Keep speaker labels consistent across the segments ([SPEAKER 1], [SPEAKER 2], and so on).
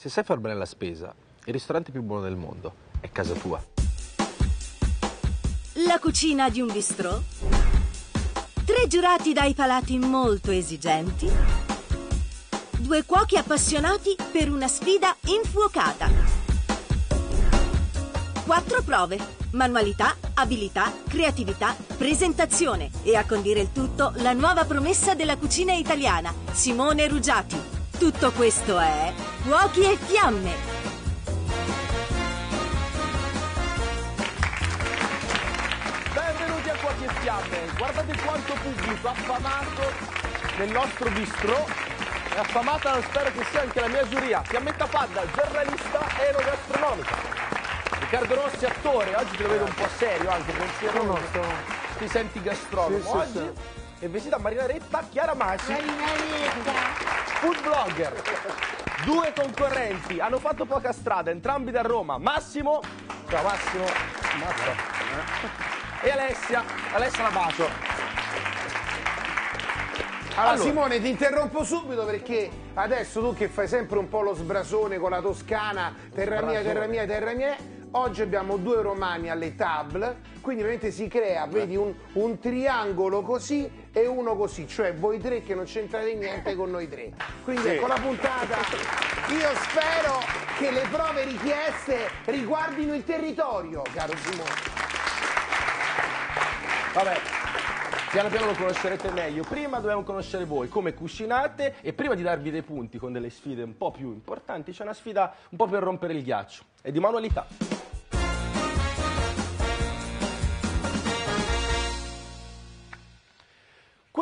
[SPEAKER 1] Se sai far bene la spesa, il ristorante più buono del mondo è casa tua.
[SPEAKER 2] La cucina di un bistrò? Tre giurati dai palati molto esigenti? Due cuochi appassionati per una sfida infuocata. Quattro prove. Manualità, abilità, creatività, presentazione e a condire il tutto la nuova promessa della cucina italiana, Simone Ruggiati. Tutto questo è Fuochi e Fiamme.
[SPEAKER 3] Benvenuti a Fuochi e Fiamme. Guardate quanto pubblico affamato nel nostro bistrò. È affamata, spero che sia anche la mia giuria. Fiammetta Padda, giornalista enogastronomica. Riccardo Rossi, attore. Oggi te lo vedo un po' serio anche, pensieroso. Ti senti gastronomo
[SPEAKER 4] Sì, sì,
[SPEAKER 3] oggi.
[SPEAKER 4] sì.
[SPEAKER 3] E vestita Marina Retta, Chiara Masci. Food blogger. Due concorrenti, hanno fatto poca strada, entrambi da Roma. Massimo, ciao Massimo, Mazza. E Alessia, Alessia la bacio.
[SPEAKER 4] Allora,
[SPEAKER 3] Allora.
[SPEAKER 4] Simone ti interrompo subito perché adesso tu che fai sempre un po' lo sbrasone con la toscana, terra mia, terra mia, terra mia, oggi abbiamo due romani alle table, quindi ovviamente si crea, vedi, un, un triangolo così e uno così, cioè voi tre che non c'entrate niente con noi tre. Quindi ecco la puntata. Io spero che le prove richieste riguardino il territorio, caro Simone.
[SPEAKER 3] Vabbè, piano piano lo conoscerete meglio. Prima dobbiamo conoscere voi, come cucinate e prima di darvi dei punti con delle sfide un po' più importanti, c'è una sfida un po' per rompere il ghiaccio. È di manualità.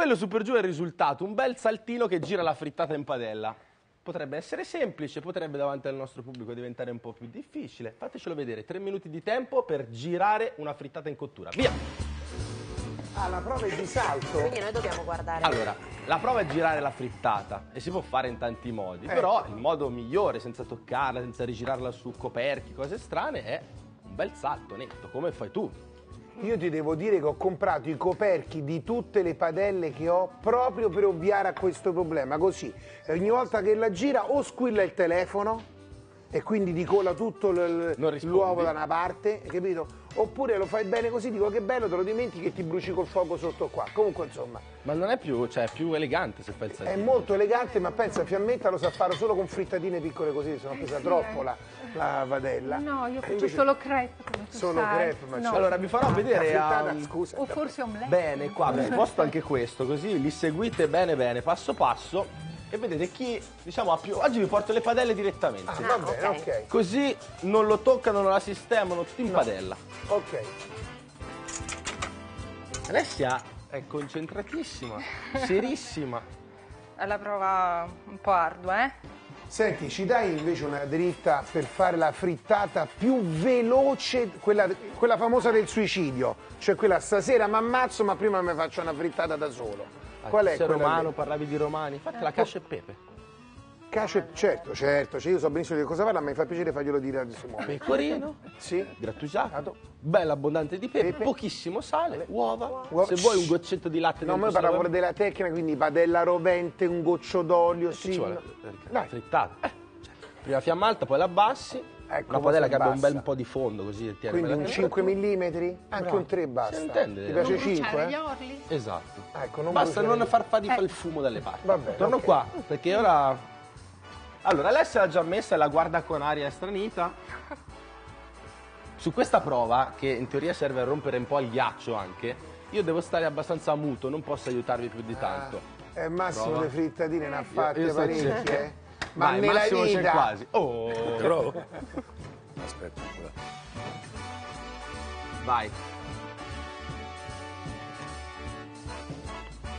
[SPEAKER 3] Quello su per giù è il risultato, un bel saltino che gira la frittata in padella. Potrebbe essere semplice, potrebbe davanti al nostro pubblico diventare un po' più difficile. Fatecelo vedere, tre minuti di tempo per girare una frittata in cottura. Via!
[SPEAKER 4] Ah, la prova è di salto.
[SPEAKER 5] Quindi noi dobbiamo guardare.
[SPEAKER 3] Allora, la prova è girare la frittata e si può fare in tanti modi,
[SPEAKER 4] Ecco.
[SPEAKER 3] però il modo migliore, senza toccarla, senza rigirarla su coperchi, cose strane, è un bel salto netto, come fai tu.
[SPEAKER 4] Io ti devo dire che ho comprato i coperchi di tutte le padelle che ho proprio per ovviare a questo problema. Così, ogni volta che la gira o squilla il telefono e quindi ti cola tutto l'uovo da una parte, capito? Oppure lo fai bene così, dico che bello, te lo dimentichi e ti bruci col fuoco sotto qua. Comunque, insomma,
[SPEAKER 3] Ma non è più, cioè, è più elegante se fai il
[SPEAKER 4] è molto elegante, ma pensa, Fiammetta lo sa fare solo con frittatine piccole così, sono pesa troppo la, la padella.
[SPEAKER 6] No, io faccio solo crepe, come tu
[SPEAKER 4] Solo
[SPEAKER 6] sai.
[SPEAKER 4] crepe, ma
[SPEAKER 6] No.
[SPEAKER 4] c'è-
[SPEAKER 3] Allora, vi farò
[SPEAKER 4] La
[SPEAKER 3] vedere
[SPEAKER 4] frittata,
[SPEAKER 3] a...
[SPEAKER 4] scusa.
[SPEAKER 6] O forse omelette.
[SPEAKER 3] Bene, qua vi sposto anche questo, così li seguite bene bene, passo passo, e vedete chi, diciamo, ha più... Oggi vi porto le padelle direttamente.
[SPEAKER 4] Va bene, ok.
[SPEAKER 3] Così non lo toccano, non la sistemano, tutto in padella.
[SPEAKER 4] Ok.
[SPEAKER 3] Alessia è concentratissima, serissima.
[SPEAKER 6] È la prova un po' ardua, eh?
[SPEAKER 4] Senti, ci dai invece una dritta per fare la frittata più veloce, quella, quella famosa del suicidio, cioè quella stasera mi ammazzo ma prima mi faccio una frittata da solo. Qual è
[SPEAKER 3] Sei romano,
[SPEAKER 4] lì?
[SPEAKER 3] parlavi di romani, fate la cacio e pepe.
[SPEAKER 4] Cacio e- certo, certo, cioè io so benissimo di cosa parla, ma mi fa piacere farglielo dire a Simone.
[SPEAKER 3] Pecorino,
[SPEAKER 4] Sì?
[SPEAKER 3] grattugiato, bella abbondante di pepe,
[SPEAKER 4] Pepe.
[SPEAKER 3] pochissimo sale, uova,
[SPEAKER 4] Uova.
[SPEAKER 3] se vuoi un goccetto di latte
[SPEAKER 4] No, ma io parlavo pure della tecnica, quindi padella rovente, un goccio d'olio, sì.
[SPEAKER 3] ci vuole? Frittata. Eh, cioè, prima fiamma alta, poi la abbassi,
[SPEAKER 4] Ecco,
[SPEAKER 3] una padella che abbia un bel po' di fondo così e tiene
[SPEAKER 4] Quindi un 5
[SPEAKER 3] temperatura.
[SPEAKER 4] mm? Anche
[SPEAKER 3] Bravo.
[SPEAKER 4] un 3 basta.
[SPEAKER 3] Si intende.
[SPEAKER 4] Ti piace
[SPEAKER 3] Non
[SPEAKER 4] 5?
[SPEAKER 6] gli orli.
[SPEAKER 3] Esatto.
[SPEAKER 4] Ecco, non
[SPEAKER 3] Basta non far fare di il fumo dalle parti.
[SPEAKER 4] Va bene,
[SPEAKER 3] Torno
[SPEAKER 4] ok.
[SPEAKER 3] qua, perché ora... Allora, Alessia l'ha già messa e la guarda con aria stranita. Su questa prova, che in teoria serve a rompere un po' il ghiaccio anche, io devo stare abbastanza muto, non posso aiutarvi più di tanto.
[SPEAKER 4] Eh, Massimo
[SPEAKER 3] Prova.
[SPEAKER 4] le fritatine ne ha fatte
[SPEAKER 3] io sto
[SPEAKER 4] parecchie, eh? Ma
[SPEAKER 3] Vai, Massimo c'è quasi. Oh,
[SPEAKER 1] Provo? Aspetta,
[SPEAKER 3] vai.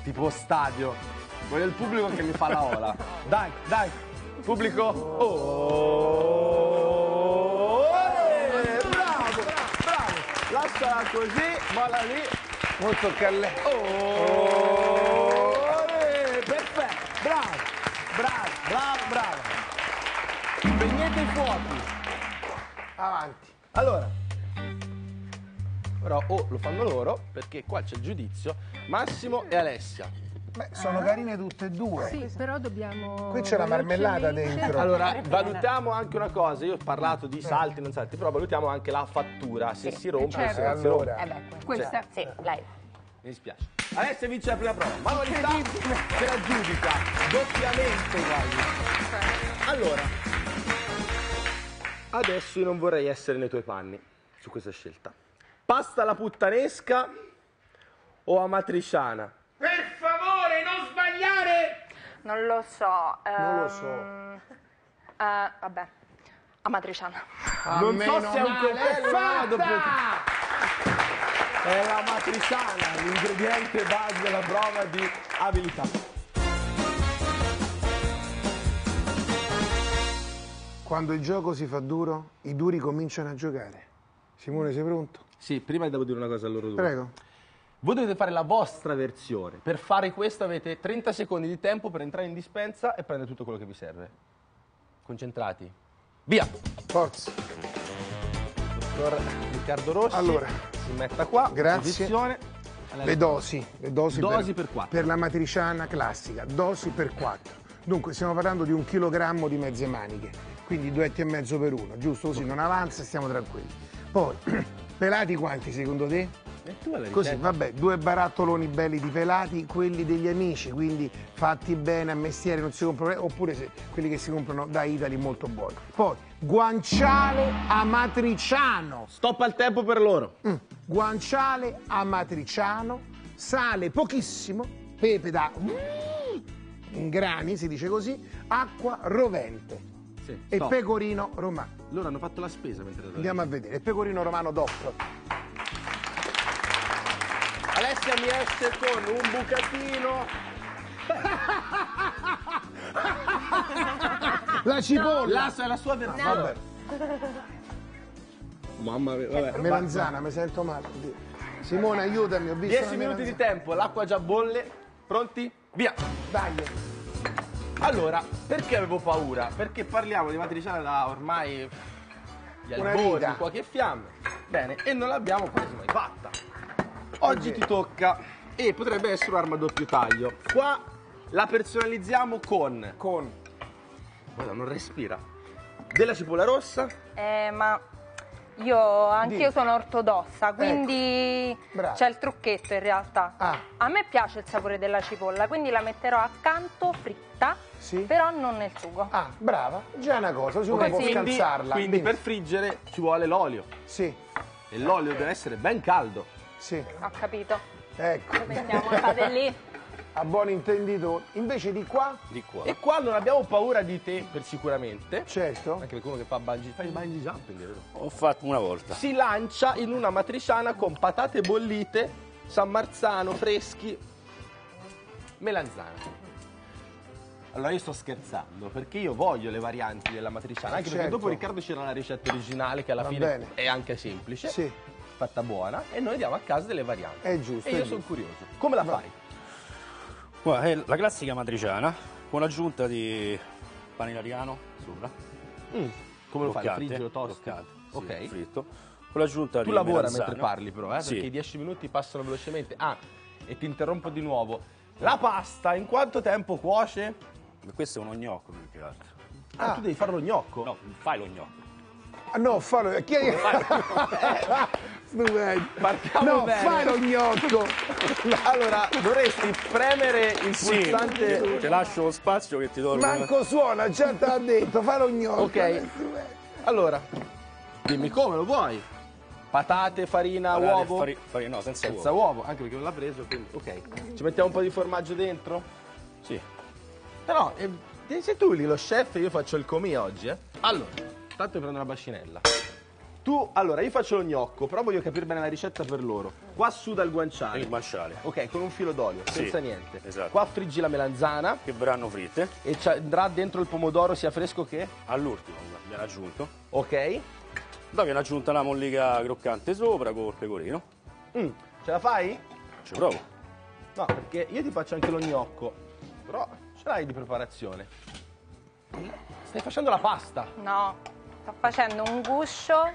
[SPEAKER 3] Tipo stadio. Voglio il pubblico che mi fa la ola. Dai, dai. Pubblico. Oh, eh, bravo, bravo. Lasciala così, molla lì.
[SPEAKER 4] Molto calle...
[SPEAKER 3] Oh, eh, perfetto. Bravo, Spegnete i fuochi.
[SPEAKER 4] Avanti.
[SPEAKER 3] Allora, però o lo fanno loro, perché qua c'è il giudizio, Massimo e Alessia.
[SPEAKER 4] Beh, sono carine tutte e due.
[SPEAKER 5] Sì, però dobbiamo...
[SPEAKER 4] Qui c'è la marmellata dentro.
[SPEAKER 3] Allora, valutiamo anche una cosa. Io ho parlato di salti, non salti, però valutiamo anche la fattura. Se si rompe,
[SPEAKER 5] certo.
[SPEAKER 3] se non si rompe.
[SPEAKER 4] Allora,
[SPEAKER 6] Eh beh,
[SPEAKER 5] Questa
[SPEAKER 6] Sì, dai.
[SPEAKER 3] Mi dispiace. Alessia vince la prima prova. Manualità se la giudica doppiamente. Allora, adesso io non vorrei essere nei tuoi panni su questa scelta. Pasta alla puttanesca o amatriciana?
[SPEAKER 4] Per favore, non sbagliare!
[SPEAKER 6] Non lo so.
[SPEAKER 4] Non lo
[SPEAKER 6] ehm, eh, vabbè, amatriciana.
[SPEAKER 3] non so se è un
[SPEAKER 4] fatta!
[SPEAKER 3] È la matriciana, l'ingrediente base della prova di abilità.
[SPEAKER 4] Quando il gioco si fa duro, i duri cominciano a giocare. Simone, sei pronto?
[SPEAKER 3] Sì, prima devo dire una cosa a loro due.
[SPEAKER 4] Prego.
[SPEAKER 3] Voi dovete fare la vostra versione. Per fare questo avete 30 secondi di tempo per entrare in dispensa e prendere tutto quello che vi serve. Concentrati. Via!
[SPEAKER 4] Forza.
[SPEAKER 3] Dottor Riccardo Rossi
[SPEAKER 4] Allora.
[SPEAKER 3] si metta qua.
[SPEAKER 4] Grazie.
[SPEAKER 3] Posizione.
[SPEAKER 4] Le dosi, le dosi,
[SPEAKER 3] Dosi per quattro.
[SPEAKER 4] per la matriciana classica, dosi per 4. Dunque stiamo parlando di un chilogrammo di mezze maniche, quindi due etti e mezzo per uno, giusto? Così non avanza e stiamo tranquilli. Poi, pelati quanti secondo te?
[SPEAKER 3] E
[SPEAKER 4] Così, vabbè, due barattoloni belli di pelati, quelli degli amici, quindi fatti bene, a mestiere, non si comprano, oppure se- quelli che si comprano da Italy molto buoni. Poi, guanciale amatriciano.
[SPEAKER 3] Stop al tempo per loro.
[SPEAKER 4] Mm. Guanciale amatriciano, sale pochissimo, pepe da mm, in grani, si dice così, acqua rovente
[SPEAKER 3] Sì,
[SPEAKER 4] e
[SPEAKER 3] stop.
[SPEAKER 4] pecorino romano.
[SPEAKER 3] Loro hanno fatto la spesa mentre
[SPEAKER 4] Andiamo a vedere, il pecorino romano DOP.
[SPEAKER 3] Alessia mi esce con un bucatino.
[SPEAKER 4] La cipolla!
[SPEAKER 3] La, è la sua versione.
[SPEAKER 4] Vabbè,
[SPEAKER 3] Mamma mia, vabbè.
[SPEAKER 4] melanzana, mi sento male. Simone, aiutami, ho visto
[SPEAKER 3] 10
[SPEAKER 4] la
[SPEAKER 3] minuti di tempo, l'acqua già bolle. Pronti? Via!
[SPEAKER 4] Dai,
[SPEAKER 3] Allora, perché avevo paura? Perché parliamo di matriciana da ormai gli
[SPEAKER 4] Una
[SPEAKER 3] albori,
[SPEAKER 4] vita.
[SPEAKER 3] di fuochi e fiamme. Bene, e non l'abbiamo quasi mai fatta. Oggi ti tocca e potrebbe essere un'arma a doppio taglio. Qua la personalizziamo con
[SPEAKER 4] con
[SPEAKER 3] Guarda, non respira. Della cipolla rossa,
[SPEAKER 6] Eh, ma io anch'io sono ortodossa, quindi
[SPEAKER 4] Brava.
[SPEAKER 6] c'è il trucchetto in realtà.
[SPEAKER 4] Ah.
[SPEAKER 6] A me piace il sapore della cipolla, quindi la metterò accanto fritta,
[SPEAKER 4] Sì.
[SPEAKER 6] però non nel sugo.
[SPEAKER 4] Ah, brava, già è una cosa, così uno
[SPEAKER 6] Ok,
[SPEAKER 4] può
[SPEAKER 6] sì.
[SPEAKER 3] quindi,
[SPEAKER 4] scalzarla.
[SPEAKER 3] quindi per
[SPEAKER 4] Benissimo.
[SPEAKER 3] friggere ci vuole l'olio.
[SPEAKER 4] Sì,
[SPEAKER 3] E l'olio deve essere ben caldo.
[SPEAKER 4] sì,
[SPEAKER 6] Ho capito.
[SPEAKER 4] ecco,
[SPEAKER 6] Mettiamo, state lì.
[SPEAKER 4] a buon intenditore. Invece di qua,
[SPEAKER 1] Di qua.
[SPEAKER 3] E qua non abbiamo paura di te per sicuramente.
[SPEAKER 4] certo,
[SPEAKER 3] Anche per uno che fa bungee, fai bungee jumping, vero?
[SPEAKER 1] Ho fatto una volta.
[SPEAKER 3] Si lancia in una matriciana con patate bollite, San Marzano freschi, melanzana. Allora io sto scherzando perché io voglio le varianti della matriciana, anche perché
[SPEAKER 4] Certo.
[SPEAKER 3] dopo Riccardo c'era la ricetta originale che alla
[SPEAKER 4] Va
[SPEAKER 3] fine
[SPEAKER 4] bene.
[SPEAKER 3] è anche semplice,
[SPEAKER 4] Sì.
[SPEAKER 3] fatta buona e noi diamo a casa delle varianti.
[SPEAKER 4] È giusto,
[SPEAKER 3] E io sono curioso. Come la fai?
[SPEAKER 1] Guarda, è la classica matriciana con aggiunta di pane italiano sopra.
[SPEAKER 3] Mm, Come lo fai? Lo
[SPEAKER 1] Croccante,
[SPEAKER 3] friggi, lo tosti?
[SPEAKER 1] croccante, sì,
[SPEAKER 3] ok.
[SPEAKER 1] fritto. Con l'aggiunta
[SPEAKER 3] Tu
[SPEAKER 1] di
[SPEAKER 3] lavora
[SPEAKER 1] melanzana.
[SPEAKER 3] mentre parli però, eh,
[SPEAKER 1] Sì.
[SPEAKER 3] perché i 10 minuti passano velocemente. Ah, e ti interrompo di nuovo. La pasta in quanto tempo cuoce?
[SPEAKER 1] Questo è uno gnocco più che altro.
[SPEAKER 3] Ah,
[SPEAKER 4] Ah.
[SPEAKER 3] tu devi farlo gnocco?
[SPEAKER 1] No, fai lo gnocco.
[SPEAKER 4] Ah, no, fallo, chi è Stupendo.
[SPEAKER 3] Partiamo
[SPEAKER 4] No,
[SPEAKER 3] bene.
[SPEAKER 4] fai lo gnocco.
[SPEAKER 3] Allora, dovresti premere il pulsante.
[SPEAKER 1] Ti lascio lo spazio che ti do
[SPEAKER 4] Manco suona, già te l'ha detto, fai lo gnocco.
[SPEAKER 3] Ok. Allora, dimmi come lo vuoi. Patate, farina,
[SPEAKER 1] Guardate,
[SPEAKER 3] uovo.
[SPEAKER 1] fari- fari- no, senza,
[SPEAKER 3] Senza
[SPEAKER 1] uovo.
[SPEAKER 3] uovo, anche perché non l'ha preso, quindi ok. Ci mettiamo un po' di formaggio dentro?
[SPEAKER 1] Sì.
[SPEAKER 3] Però, eh, sei tu lì lo chef e io faccio il comì oggi, eh? Allora, tanto prendo una bascinella. Tu, allora, io faccio lo gnocco, però voglio capire bene la ricetta per loro. Qua suda il guanciale.
[SPEAKER 1] Il guanciale.
[SPEAKER 3] Ok, con un filo d'olio,
[SPEAKER 1] Sì,
[SPEAKER 3] senza niente.
[SPEAKER 1] esatto.
[SPEAKER 3] Qua friggi la melanzana
[SPEAKER 1] Che verranno fritte.
[SPEAKER 3] e andrà dentro il pomodoro sia fresco che...
[SPEAKER 1] All'ultimo viene aggiunto.
[SPEAKER 3] Ok.
[SPEAKER 1] Dopo viene aggiunta la mollica croccante sopra col pecorino.
[SPEAKER 3] Mm, ce la fai?
[SPEAKER 1] Ci provo.
[SPEAKER 3] No, perché io ti faccio anche lo gnocco. Però l'hai di preparazione. Stai facendo la pasta.
[SPEAKER 6] No, sto facendo un guscio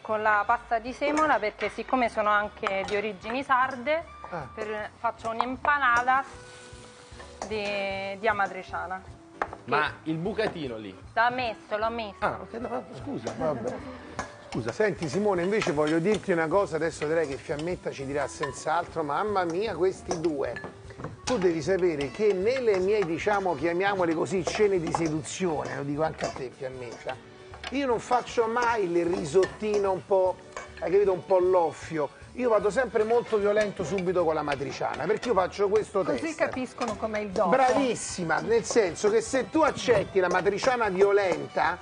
[SPEAKER 6] con la pasta di semola perché siccome sono anche di origini sarde,
[SPEAKER 4] Ah.
[SPEAKER 6] per- faccio un'impanada di, di amatriciana.
[SPEAKER 3] Ma il bucatino lì.
[SPEAKER 6] L'ha messo, l'ho messo.
[SPEAKER 3] Ah, ok, no, scusa.
[SPEAKER 4] Vabbè. Scusa, senti Simone, invece voglio dirti una cosa, adesso direi che Fiammetta ci dirà senz'altro, mamma mia, questi due. Tu devi sapere che nelle mie, diciamo, chiamiamole così, scene di seduzione, lo dico anche a te Fiammetta, io non faccio mai il risottino un po', hai capito, un po' loffio. Io vado sempre molto violento subito con la matriciana, perché io faccio questo
[SPEAKER 5] Così
[SPEAKER 4] test.
[SPEAKER 5] capiscono com'è il dopo.
[SPEAKER 4] Bravissima, nel senso che se tu accetti la matriciana violenta,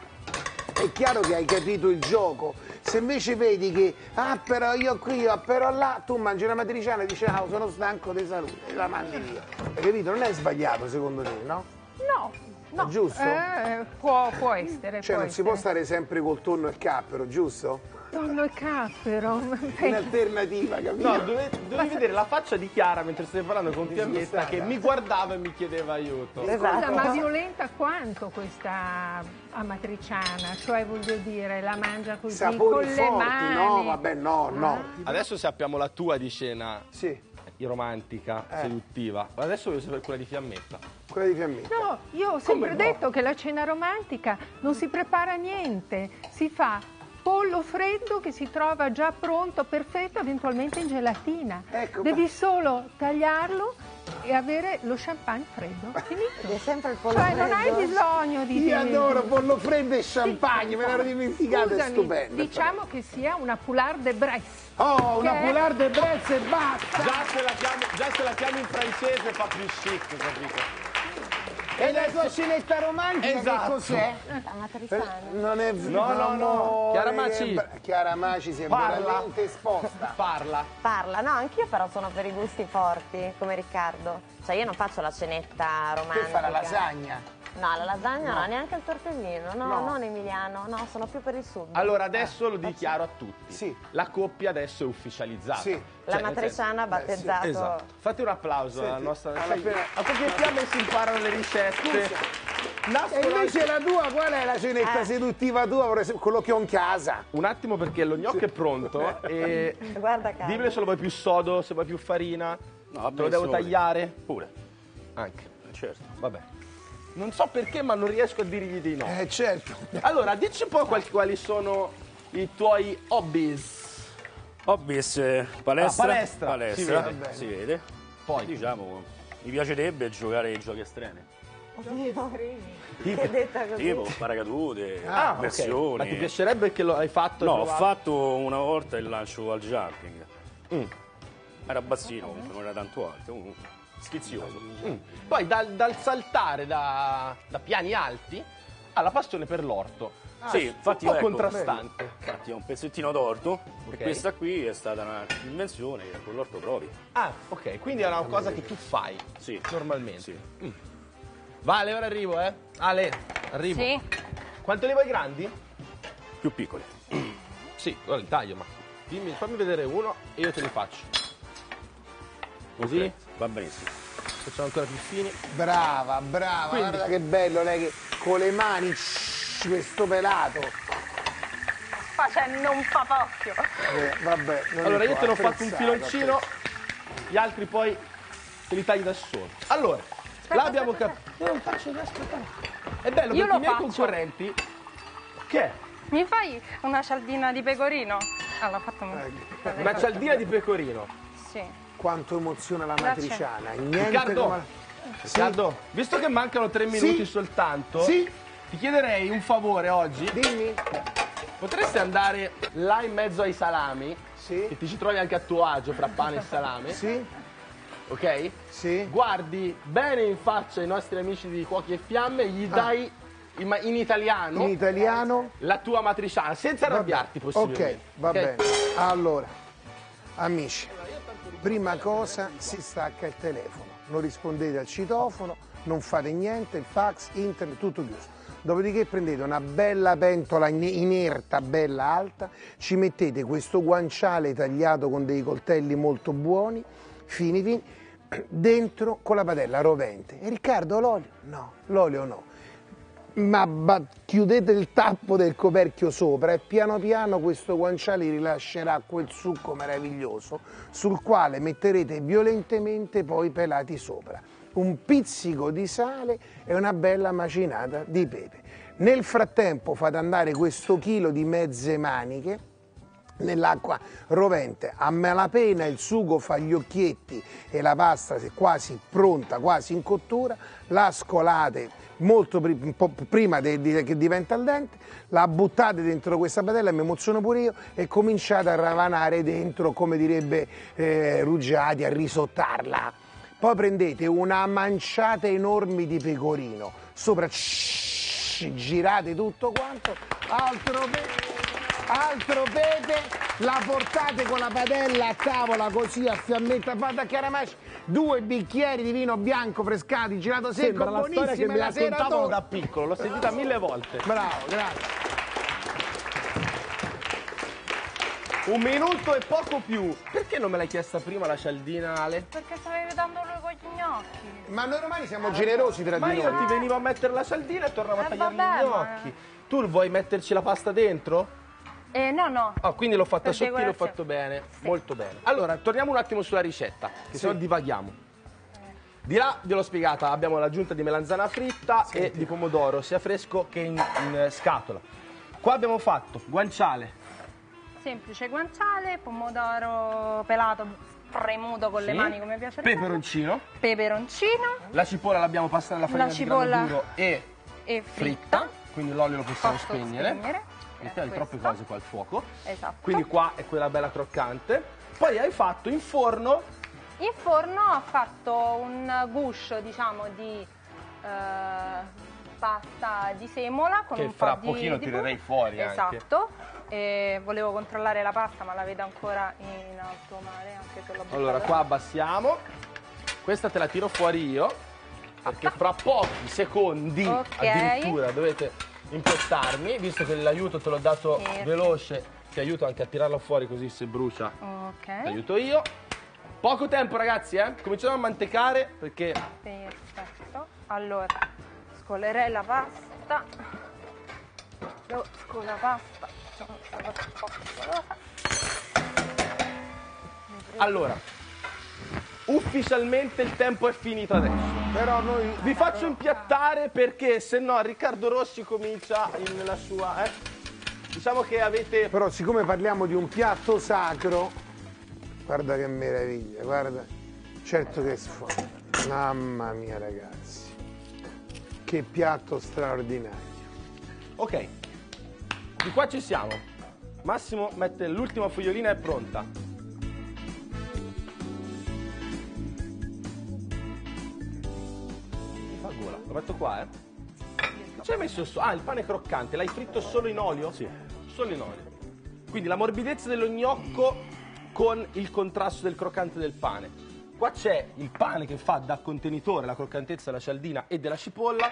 [SPEAKER 4] è chiaro che hai capito il gioco. Se invece vedi che, ah però io qui, ah però là, tu mangi una matriciana e dici, ah sono stanco di salute, e la mandi via. Hai capito? Non è sbagliato secondo te, no?
[SPEAKER 5] No, no.
[SPEAKER 4] È giusto?
[SPEAKER 5] Eh, può, può essere.
[SPEAKER 4] Cioè
[SPEAKER 5] può
[SPEAKER 4] non si può
[SPEAKER 5] essere.
[SPEAKER 4] stare sempre col tonno e cappero, giusto?
[SPEAKER 5] Tonno e cappero.
[SPEAKER 4] In alternativa, capito?
[SPEAKER 3] No, dovevi, dovevi vedere la faccia di Chiara mentre stai parlando con Fiammetta che mi guardava e mi chiedeva aiuto.
[SPEAKER 5] Scusa, ma violenta quanto questa amatriciana? Cioè, voglio dire, la mangia così
[SPEAKER 4] Sapori
[SPEAKER 5] con le
[SPEAKER 4] forti,
[SPEAKER 5] mani?
[SPEAKER 4] no, vabbè, no, no.
[SPEAKER 3] Adesso sappiamo la tua di scena
[SPEAKER 4] Sì,
[SPEAKER 3] romantica,
[SPEAKER 4] Eh.
[SPEAKER 3] seduttiva. Adesso voglio sapere quella di Fiammetta.
[SPEAKER 4] quella di Fiammetta.
[SPEAKER 5] No, io ho sempre
[SPEAKER 3] no?
[SPEAKER 5] detto che la cena romantica non si prepara niente, si fa pollo freddo che si trova già pronto, perfetto, eventualmente in gelatina.
[SPEAKER 4] Ecco,
[SPEAKER 5] Devi solo tagliarlo e avere lo champagne freddo. Finito.
[SPEAKER 7] È sempre il pollo
[SPEAKER 5] Cioè non hai
[SPEAKER 7] freddo.
[SPEAKER 5] bisogno di...
[SPEAKER 4] Io adoro pollo freddo e champagne, me l'ero dimenticato, è
[SPEAKER 5] Scusami,
[SPEAKER 4] stupendo.
[SPEAKER 5] Diciamo che sia una poulard de Bresse.
[SPEAKER 4] Oh, una
[SPEAKER 5] è-
[SPEAKER 4] poulard de Bresse e basta!
[SPEAKER 3] Già se la chiamo, già se la chiami in francese fa più chic, capito?
[SPEAKER 4] E la tua scenetta romantica
[SPEAKER 3] Esatto.
[SPEAKER 4] che cos'è? Non è
[SPEAKER 3] No, no, no. Chiara Maci.
[SPEAKER 4] Chiara Maci si è
[SPEAKER 3] Parla.
[SPEAKER 4] veramente esposta.
[SPEAKER 3] Parla.
[SPEAKER 7] Parla, no, anch'io però sono per i gusti forti, come Riccardo. Cioè io non faccio la cenetta romantica.
[SPEAKER 4] fare la lasagna.
[SPEAKER 7] No, la lasagna no, neanche il tortellino, no,
[SPEAKER 4] No.
[SPEAKER 7] non emiliano, no, sono più per il sud.
[SPEAKER 3] Allora adesso lo dichiaro a tutti.
[SPEAKER 4] Sì.
[SPEAKER 3] La coppia adesso è ufficializzata.
[SPEAKER 4] Sì.
[SPEAKER 7] la
[SPEAKER 3] Cioè, nel
[SPEAKER 7] matriciana ha
[SPEAKER 4] beh, sì,
[SPEAKER 7] battezzato.
[SPEAKER 3] Esatto. Fate un applauso alla
[SPEAKER 4] Senti,
[SPEAKER 3] nostra.
[SPEAKER 4] alla
[SPEAKER 3] sai,
[SPEAKER 4] fine-
[SPEAKER 3] A poche fiamme si imparano le ricette.
[SPEAKER 4] E
[SPEAKER 3] Nascono
[SPEAKER 4] invece la tua, qual è la cenetta
[SPEAKER 7] Eh.
[SPEAKER 4] seduttiva tua? Quello che ho in casa.
[SPEAKER 3] Un attimo perché lo gnocco è pronto e
[SPEAKER 7] Guarda caso.
[SPEAKER 3] dimmelo se lo vuoi più sodo, se vuoi più farina.
[SPEAKER 1] No,
[SPEAKER 3] Te lo devo tagliare?
[SPEAKER 1] Pure,
[SPEAKER 3] Anche.
[SPEAKER 1] certo.
[SPEAKER 3] Vabbè. Non so perché, ma non riesco a dirgli di no.
[SPEAKER 4] Eh certo.
[SPEAKER 3] Allora, dici un po' quali, quali sono i tuoi hobbies.
[SPEAKER 1] Hobbies, eh, palestra.
[SPEAKER 3] Ah, palestra,
[SPEAKER 1] palestra,
[SPEAKER 3] si vede.
[SPEAKER 1] si vede.
[SPEAKER 3] Poi?
[SPEAKER 1] Diciamo, mi piacerebbe giocare ai giochi estremi.
[SPEAKER 7] Che detta così.
[SPEAKER 1] Tipo paracadute,
[SPEAKER 3] Ah,
[SPEAKER 1] versioni.
[SPEAKER 3] Ma ti piacerebbe che lo hai fatto?
[SPEAKER 1] No, ho fatto una volta il lancio al jumping.
[SPEAKER 3] Mm.
[SPEAKER 1] Era bassino comunque, non era tanto alto. Sfizioso.
[SPEAKER 3] Mm. Poi dal, dal saltare da, da piani alti alla passione per l'orto.
[SPEAKER 1] sì, infatti
[SPEAKER 3] un po'
[SPEAKER 1] ecco,
[SPEAKER 3] contrastante.
[SPEAKER 1] Infatti è un pezzettino d'orto
[SPEAKER 3] Ok.
[SPEAKER 1] e questa qui è stata un'invenzione che con l'orto provi.
[SPEAKER 3] Ah, ok, quindi è una cosa che tu fai
[SPEAKER 1] Sì.
[SPEAKER 3] normalmente.
[SPEAKER 1] Sì.
[SPEAKER 3] Vale, ora arrivo, eh. Ale, arrivo.
[SPEAKER 6] Sì.
[SPEAKER 3] Quanto li vuoi grandi?
[SPEAKER 1] Più piccoli.
[SPEAKER 3] Sì, ora li taglio, ma dimmi, fammi vedere uno e io te li faccio. Così?
[SPEAKER 1] Ok, Va benissimo.
[SPEAKER 3] Facciamo ancora più fini.
[SPEAKER 4] Brava, brava,
[SPEAKER 3] Quindi-
[SPEAKER 4] guarda che bello lei che con le mani questo pelato.
[SPEAKER 6] Facendo un papocchio.
[SPEAKER 4] Eh, vabbè, non
[SPEAKER 3] Allora, io te ne ho fatto un filoncino, gli altri poi te li tagli da solo. Allora, là abbiamo capito. Io non faccio aspettare. È bello
[SPEAKER 6] Io
[SPEAKER 3] perché i miei
[SPEAKER 6] faccio.
[SPEAKER 3] concorrenti. Che?
[SPEAKER 6] Mi fai una cialdina di pecorino? Ah, l'ho fatto
[SPEAKER 4] Ecco.
[SPEAKER 3] Una cialdina di pecorino.
[SPEAKER 6] Sì.
[SPEAKER 4] Quanto emoziona la
[SPEAKER 6] Grazie.
[SPEAKER 4] matriciana. Niente
[SPEAKER 3] Riccardo,
[SPEAKER 4] come...
[SPEAKER 3] Riccardo, visto che mancano tre minuti
[SPEAKER 4] Sì.
[SPEAKER 3] soltanto,
[SPEAKER 4] Sì,
[SPEAKER 3] ti chiederei un favore oggi.
[SPEAKER 4] dimmi.
[SPEAKER 3] Potresti andare là in mezzo ai salami,
[SPEAKER 4] Sì,
[SPEAKER 3] che ti ci trovi anche a tuo agio fra pane e salame,
[SPEAKER 4] sì,
[SPEAKER 3] ok?
[SPEAKER 4] sì.
[SPEAKER 3] Guardi bene in faccia i nostri amici di Cuochi e Fiamme e gli dai in, ma- in italiano
[SPEAKER 4] In italiano.
[SPEAKER 3] la tua matriciana, senza arrabbiarti
[SPEAKER 4] Ok,
[SPEAKER 3] possibilmente.
[SPEAKER 4] va
[SPEAKER 3] ok?
[SPEAKER 4] bene. Allora, amici, prima cosa si stacca il telefono, non rispondete al citofono, non fate niente, il fax, internet, tutto chiuso. Dopodiché prendete una bella pentola in- inerta, bella alta, ci mettete questo guanciale tagliato con dei coltelli molto buoni, fini fini, dentro con la padella rovente. E Riccardo, l'olio? No, l'olio no ma chiudete il tappo del coperchio sopra e piano piano questo guanciale rilascerà quel succo meraviglioso sul quale metterete violentemente poi pelati sopra. un pizzico di sale e una bella macinata di pepe. Nel frattempo fate andare questo chilo di mezze maniche nell'acqua rovente. A malapena il sugo fa gli occhietti e la pasta è quasi pronta, quasi in cottura, la scolate molto pri- prima che diventa al dente, la buttate dentro questa padella, mi emoziono pure io, e cominciate a ravanare dentro, come direbbe eh, Ruggiati, a risottarla. Poi prendete una manciata enorme di pecorino, sopra girate tutto quanto, altro pepe altro pepe, la portate con la padella a tavola così a fiammetta fatta a chiaramasci, due bicchieri di vino bianco frescati, gelato secco,
[SPEAKER 3] Sembra la storia che
[SPEAKER 4] buonissimo
[SPEAKER 3] mi
[SPEAKER 4] e la sera
[SPEAKER 3] da piccolo, l'ho sentita mille volte.
[SPEAKER 4] Bravo, grazie.
[SPEAKER 3] Un minuto e poco più. Perché non me l'hai chiesta prima la cialdina, Ale?
[SPEAKER 6] Perché stavi vedendo lui con gli gnocchi.
[SPEAKER 4] Ma noi romani siamo generosi tra
[SPEAKER 3] Ma
[SPEAKER 4] di
[SPEAKER 3] io
[SPEAKER 4] noi.
[SPEAKER 3] ti venivo a mettere la cialdina e tornavo a
[SPEAKER 6] Eh,
[SPEAKER 3] tagliare
[SPEAKER 6] vabbè,
[SPEAKER 3] gli
[SPEAKER 6] ma-
[SPEAKER 3] gnocchi. Tu vuoi metterci la pasta dentro?
[SPEAKER 6] Eh, no, no.
[SPEAKER 3] Ah, quindi l'ho fatta sottile, l'ho fatto bene, molto bene. Allora, torniamo un attimo sulla ricetta, che se no divaghiamo. Di là, ve l'ho spiegata, abbiamo l'aggiunta di melanzana fritta e di pomodoro, sia fresco che in, in, eh, scatola. Qua abbiamo fatto guanciale,
[SPEAKER 6] Semplice guanciale, pomodoro pelato, premuto con le
[SPEAKER 3] sì,
[SPEAKER 6] mani come piace
[SPEAKER 3] peperoncino,
[SPEAKER 6] peperoncino
[SPEAKER 3] la cipolla l'abbiamo passata nella farina
[SPEAKER 6] La
[SPEAKER 3] di
[SPEAKER 6] cipolla
[SPEAKER 3] grano duro e
[SPEAKER 6] e
[SPEAKER 3] fritta,
[SPEAKER 6] fritta.
[SPEAKER 3] quindi l'olio lo possiamo
[SPEAKER 6] Posso
[SPEAKER 3] spegnere.
[SPEAKER 6] spegnere.
[SPEAKER 3] Mettiamo
[SPEAKER 6] Eh,
[SPEAKER 3] troppe cose qua al fuoco.
[SPEAKER 6] Esatto.
[SPEAKER 3] Quindi qua è quella bella croccante. Poi hai fatto in forno
[SPEAKER 6] In forno ho fatto un guscio, diciamo, di eh, pasta di semola con
[SPEAKER 3] Che
[SPEAKER 6] un
[SPEAKER 3] fra
[SPEAKER 6] po' di
[SPEAKER 3] pochino
[SPEAKER 6] di
[SPEAKER 3] tirerei fuori anche.
[SPEAKER 6] Esatto. E volevo controllare la pasta, ma la vedo ancora in alto mare, anche se l'ho.
[SPEAKER 3] Allora, qua abbassiamo. Questa te la tiro fuori io. Perché fra pochi secondi
[SPEAKER 6] Ok.
[SPEAKER 3] addirittura dovete impestarmi, visto che l'aiuto te l'ho dato
[SPEAKER 6] Perfetto.
[SPEAKER 3] veloce, ti aiuto anche a tirarla fuori così se brucia. Ti
[SPEAKER 6] Ok.
[SPEAKER 3] aiuto io. Poco tempo ragazzi, eh? Cominciamo a mantecare perché
[SPEAKER 6] Perfetto. Allora, scolerei la pasta. Lo scola la pasta. Scolosa.
[SPEAKER 3] allora ufficialmente il tempo è finito adesso.
[SPEAKER 4] Però noi
[SPEAKER 3] Vi faccio impiattare perché se no Riccardo Rossi comincia in- nella sua, eh? Diciamo che avete
[SPEAKER 4] Però siccome parliamo di un piatto sacro, guarda che meraviglia, guarda, certo che sfondo. Mamma mia ragazzi, che piatto straordinario.
[SPEAKER 3] Ok, di qua ci siamo. Massimo mette l'ultima fogliolina è pronta. Lo metto qua, eh. Che ci hai messo su? Ah, il pane croccante, l'hai fritto solo in olio? Sì. Solo in olio. Quindi la morbidezza dello gnocco con il contrasto del croccante del pane. Qua c'è il pane che fa da contenitore la croccantezza della cialdina e della cipolla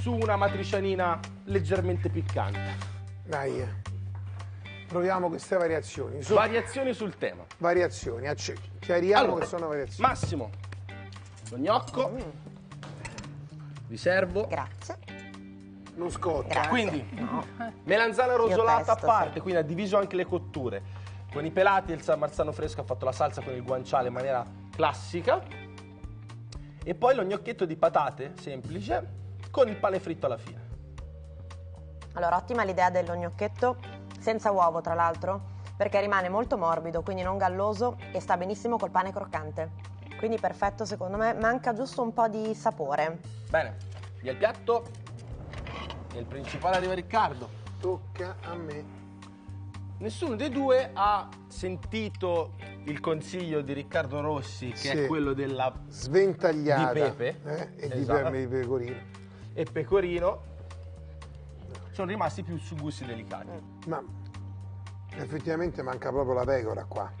[SPEAKER 3] su una matricianina leggermente piccante.
[SPEAKER 4] Dai, proviamo queste variazioni. Su-
[SPEAKER 3] Variazioni sul tema.
[SPEAKER 4] variazioni, acce- chiariamo
[SPEAKER 3] Allora,
[SPEAKER 4] che sono variazioni.
[SPEAKER 3] Massimo, lo gnocco, vi servo.
[SPEAKER 7] Grazie.
[SPEAKER 4] Non scotta.
[SPEAKER 7] Grazie.
[SPEAKER 3] Quindi,
[SPEAKER 7] No.
[SPEAKER 3] melanzana rosolata a parte,
[SPEAKER 7] sì.
[SPEAKER 3] quindi ha diviso anche le cotture. Con i pelati e il marzano fresco ha fatto la salsa con il guanciale in maniera classica. E poi lo gnocchetto di patate, semplice, con il pane fritto alla fine.
[SPEAKER 7] Allora, ottima l'idea dello gnocchetto, senza uovo tra l'altro, perché rimane molto morbido, quindi non galloso e sta benissimo col pane croccante. Quindi perfetto secondo me, manca giusto un po' di sapore.
[SPEAKER 3] Bene, via il piatto. E il principale arriva Riccardo.
[SPEAKER 4] Tocca a me.
[SPEAKER 3] Nessuno dei due ha sentito il consiglio di Riccardo Rossi, che
[SPEAKER 4] Sì.
[SPEAKER 3] è quello della
[SPEAKER 4] Sventagliata.
[SPEAKER 3] Di pepe.
[SPEAKER 4] eh, e di
[SPEAKER 3] Esatto.
[SPEAKER 4] pepe di pecorino.
[SPEAKER 3] e pecorino. Sono rimasti più su gusti delicati.
[SPEAKER 4] Ma effettivamente manca proprio la pecora qua.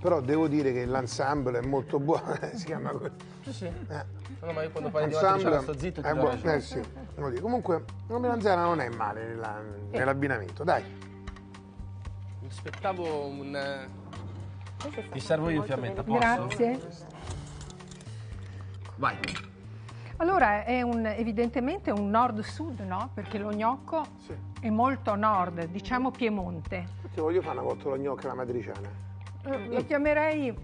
[SPEAKER 4] Però devo dire che l'ensemble è molto buono, si chiama così.
[SPEAKER 3] Sì, sì.
[SPEAKER 4] Eh.
[SPEAKER 3] No, ma io quando parli di
[SPEAKER 4] L'ensemble
[SPEAKER 3] matriciana sto zitto ti
[SPEAKER 4] è buono. Eh sì, devo dire. Comunque la melanzana non è male nella- nell'abbinamento, dai.
[SPEAKER 3] Mi aspettavo un... eh, Ti servo io fiammetta, posso?
[SPEAKER 5] Grazie.
[SPEAKER 3] Vai.
[SPEAKER 5] Allora è un- evidentemente un nord-sud, no? Perché lo gnocco
[SPEAKER 4] Sì.
[SPEAKER 5] è molto nord, diciamo Piemonte.
[SPEAKER 4] Ti voglio fare una volta lo gnocco alla matriciana.
[SPEAKER 5] Eh, Lo chiamerei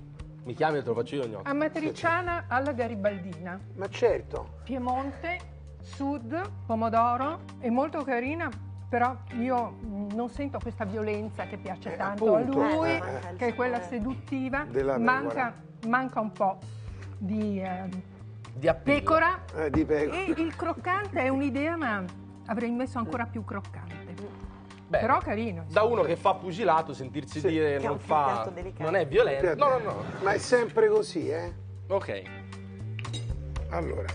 [SPEAKER 3] Mi chiami e te lo faccio io gnocchi.
[SPEAKER 5] Amatriciana alla garibaldina.
[SPEAKER 4] Ma certo.
[SPEAKER 5] Piemonte, sud, pomodoro, è molto carina, però io mm, non sento questa violenza che piace
[SPEAKER 4] Eh,
[SPEAKER 5] tanto
[SPEAKER 4] appunto,
[SPEAKER 5] a lui,
[SPEAKER 4] eh,
[SPEAKER 7] eh.
[SPEAKER 5] che è quella seduttiva.
[SPEAKER 4] Della
[SPEAKER 5] Manca, manca un po' di eh,
[SPEAKER 3] Di
[SPEAKER 5] pecora
[SPEAKER 4] Eh, di pecora.
[SPEAKER 5] e il croccante è un'idea, ma avrei messo ancora più croccante.
[SPEAKER 3] Beh,
[SPEAKER 5] Però carino.
[SPEAKER 3] Da uno che fa pugilato, sentirsi
[SPEAKER 4] Sì.
[SPEAKER 3] dire
[SPEAKER 7] Che
[SPEAKER 3] non fa. Non è violento. No, no, no.
[SPEAKER 4] Ma è sempre così, eh?
[SPEAKER 3] Ok.
[SPEAKER 4] Allora,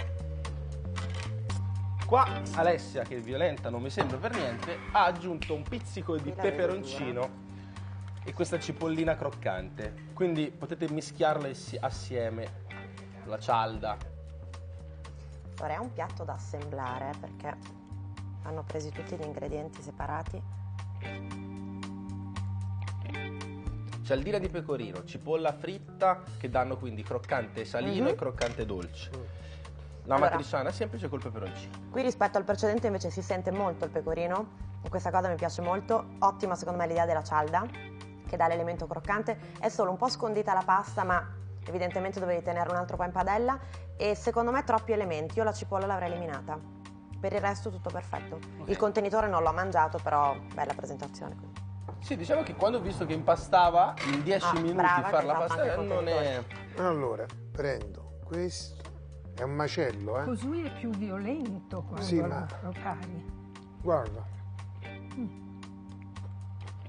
[SPEAKER 3] Qua Alessia, che è violenta, non mi sembra per niente, ha aggiunto un pizzico di peperoncino e questa cipollina croccante. Quindi potete mischiarle assi- assieme, la cialda.
[SPEAKER 7] Ora è un piatto da assemblare perché hanno presi tutti gli ingredienti separati.
[SPEAKER 3] Cialdina di pecorino, cipolla fritta che danno quindi croccante salino e croccante dolce. La
[SPEAKER 7] Allora.
[SPEAKER 3] matriciana semplice col peperoncino.
[SPEAKER 7] Qui rispetto al precedente invece si sente molto il pecorino, questa cosa mi piace molto. Ottima secondo me l'idea della cialda, che dà l'elemento croccante. È solo un po' scondita la pasta, ma evidentemente dovevi tenere un altro po' in padella. E secondo me troppi elementi, io la cipolla l'avrei eliminata. Per il resto tutto perfetto. Il contenitore non l'ho mangiato, però bella presentazione. quindi.
[SPEAKER 3] Sì, diciamo che quando ho visto che impastava in 10
[SPEAKER 7] Ah,
[SPEAKER 3] minuti
[SPEAKER 7] brava,
[SPEAKER 3] far la
[SPEAKER 7] fa
[SPEAKER 3] pasta
[SPEAKER 7] il
[SPEAKER 3] non è...
[SPEAKER 4] allora, prendo questo. È un macello, eh?
[SPEAKER 5] Così è più violento quando
[SPEAKER 4] Sì,
[SPEAKER 5] lo
[SPEAKER 4] ma-
[SPEAKER 5] prepari.
[SPEAKER 4] Guarda.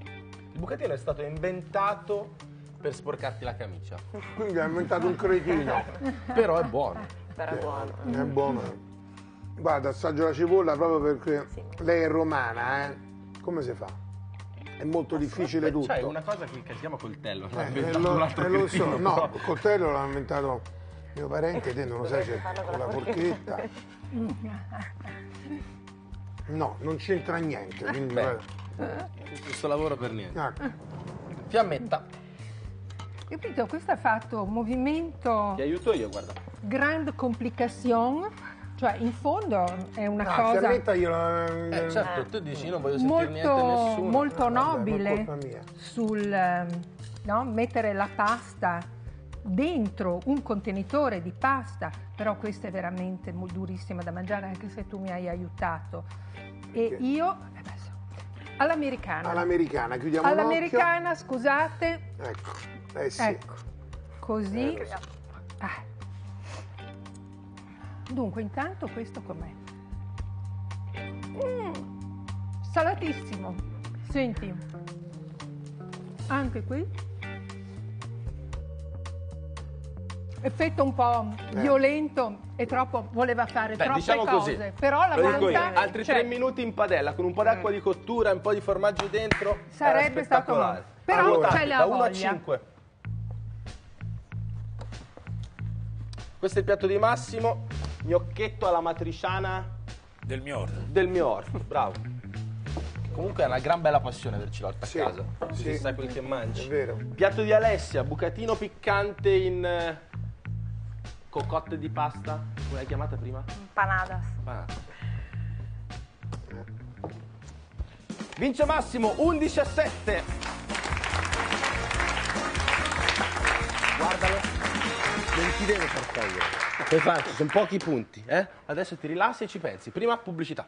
[SPEAKER 3] Il bucatino è stato inventato per sporcarti la camicia.
[SPEAKER 4] Quindi ha inventato un cretino.
[SPEAKER 3] Però è buono.
[SPEAKER 7] Però è buono.
[SPEAKER 4] È buono. Guarda, assaggio la cipolla proprio perché lei è romana, eh? Come si fa? È molto difficile tutto.
[SPEAKER 3] C'è una cosa che, che si chiama coltello, non ha
[SPEAKER 4] Eh,
[SPEAKER 3] inventato
[SPEAKER 4] lo,
[SPEAKER 3] un altro
[SPEAKER 4] eh, lo so, no, il coltello l'ha inventato mio parente, te non lo sai, c'è con la forchetta. No, non c'entra niente, quindi
[SPEAKER 3] Beh.
[SPEAKER 4] guarda.
[SPEAKER 3] Questo lavoro per niente.
[SPEAKER 4] Ecco.
[SPEAKER 3] Fiammetta,
[SPEAKER 5] Capito? Questo ha fatto un movimento
[SPEAKER 3] ti aiuto io, guarda.
[SPEAKER 5] grande complication, cioè in fondo è una
[SPEAKER 4] Ah,
[SPEAKER 5] cosa
[SPEAKER 4] Fiammetta io la...
[SPEAKER 3] Eh, certo, tu dici non voglio sentire niente
[SPEAKER 5] molto,
[SPEAKER 3] nessuno.
[SPEAKER 5] molto
[SPEAKER 4] vabbè,
[SPEAKER 5] nobile
[SPEAKER 4] mia.
[SPEAKER 5] sul ehm, no, mettere la pasta dentro un contenitore di pasta, però questa è veramente durissima da mangiare anche se tu mi hai aiutato. E
[SPEAKER 4] Perché?
[SPEAKER 5] io eh, adesso, all'americana.
[SPEAKER 4] All'americana, chiudiamo l'occhio.
[SPEAKER 5] All'americana, scusate,
[SPEAKER 4] Ecco, eh sì.
[SPEAKER 5] ecco, così.
[SPEAKER 4] Eh.
[SPEAKER 5] Ah. Dunque, intanto questo com'è? Mm, salatissimo. Senti, anche qui. Effetto un po' violento e troppo voleva fare
[SPEAKER 3] Beh,
[SPEAKER 5] troppe
[SPEAKER 3] diciamo
[SPEAKER 5] cose.
[SPEAKER 3] così.
[SPEAKER 5] Però la volontà
[SPEAKER 3] altri tre minuti in padella con un po' d'acqua di cottura e un po' di formaggio dentro.
[SPEAKER 5] Sarebbe stato
[SPEAKER 3] spettacolare.
[SPEAKER 5] buono. Però
[SPEAKER 3] Allora,
[SPEAKER 5] c'è la
[SPEAKER 3] da 1 a
[SPEAKER 5] voglia.
[SPEAKER 3] 5. Questo è il piatto di Massimo, gnocchetto alla matriciana
[SPEAKER 1] Del mio ordine.
[SPEAKER 3] del mio orto, bravo. Comunque è una gran bella passione averci l'orto a
[SPEAKER 4] Sì,
[SPEAKER 3] casa,
[SPEAKER 4] sì.
[SPEAKER 3] sai quel che mangi.
[SPEAKER 4] È vero.
[SPEAKER 3] Piatto di Alessia, bucatino piccante in eh, cocotte di pasta. Come l'hai chiamata prima?
[SPEAKER 6] Panadas.
[SPEAKER 3] Panata. Vince Massimo 11 a 7. Guardalo. Non ti deve far togliere. Puoi farci, sono pochi punti, eh? Adesso ti rilassi e ci pensi. Prima pubblicità.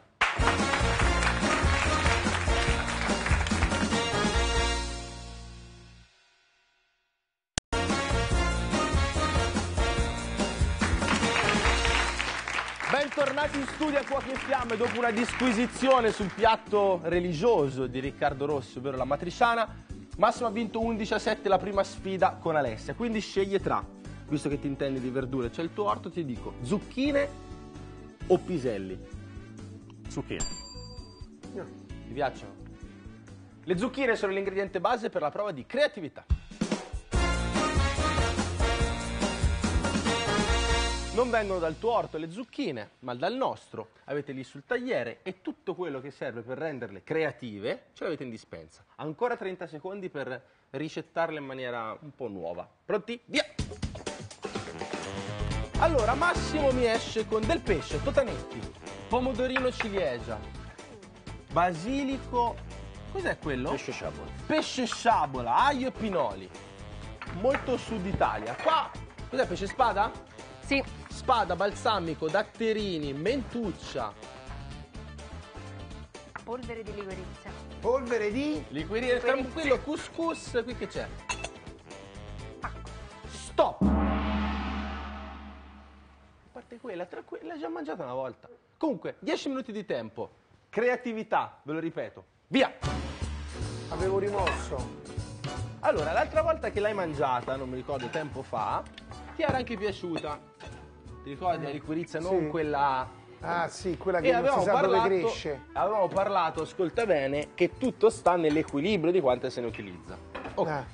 [SPEAKER 3] Bentornati in studio a Cuochi in Fiamme dopo una disquisizione sul piatto religioso di Riccardo Rossi, ovvero la matriciana. Massimo ha vinto 11 a 7 la prima sfida con Alessia, quindi sceglie tra, visto che ti intendi di verdure, c'è il tuo orto, ti dico zucchine o piselli.
[SPEAKER 1] Zucchine.
[SPEAKER 3] Ti piacciono? Le zucchine sono l'ingrediente base per la prova di creatività. Non vengono dal tuo orto le zucchine, ma dal nostro. Avete lì sul tagliere e tutto quello che serve per renderle creative ce l'avete in dispensa. Ancora 30 secondi per ricettarle in maniera un po' nuova. Pronti? Via! Allora, Massimo mi esce con del pesce, totanetti, pomodorino ciliegia, basilico... Cos'è quello?
[SPEAKER 1] Pesce sciabola.
[SPEAKER 3] pesce sciabola, aglio e pinoli. molto sud Italia. Qua, cos'è pesce spada?
[SPEAKER 6] Sì,
[SPEAKER 3] Spada, balsamico, datterini, mentuccia,
[SPEAKER 6] polvere di liquirizia.
[SPEAKER 4] Polvere di...
[SPEAKER 3] liquirine, tranquillo, couscous, qui che c'è? Stop! Parte quella, tranquilla, l'hai già mangiata una volta. Comunque, 10 minuti di tempo, creatività, ve lo ripeto, via!
[SPEAKER 4] Avevo rimosso.
[SPEAKER 3] Allora, l'altra volta che l'hai mangiata, non mi ricordo tempo fa, ti era anche piaciuta. Ti ricordi la liquirizia, non
[SPEAKER 4] Sì.
[SPEAKER 3] quella...
[SPEAKER 4] Ah sì, quella
[SPEAKER 3] E
[SPEAKER 4] che non
[SPEAKER 3] avevamo
[SPEAKER 4] si sa dove
[SPEAKER 3] parlato,
[SPEAKER 4] cresce.
[SPEAKER 3] avevamo parlato, ascolta bene, che tutto sta nell'equilibrio di quanto se ne utilizza. Ok.
[SPEAKER 4] Ah,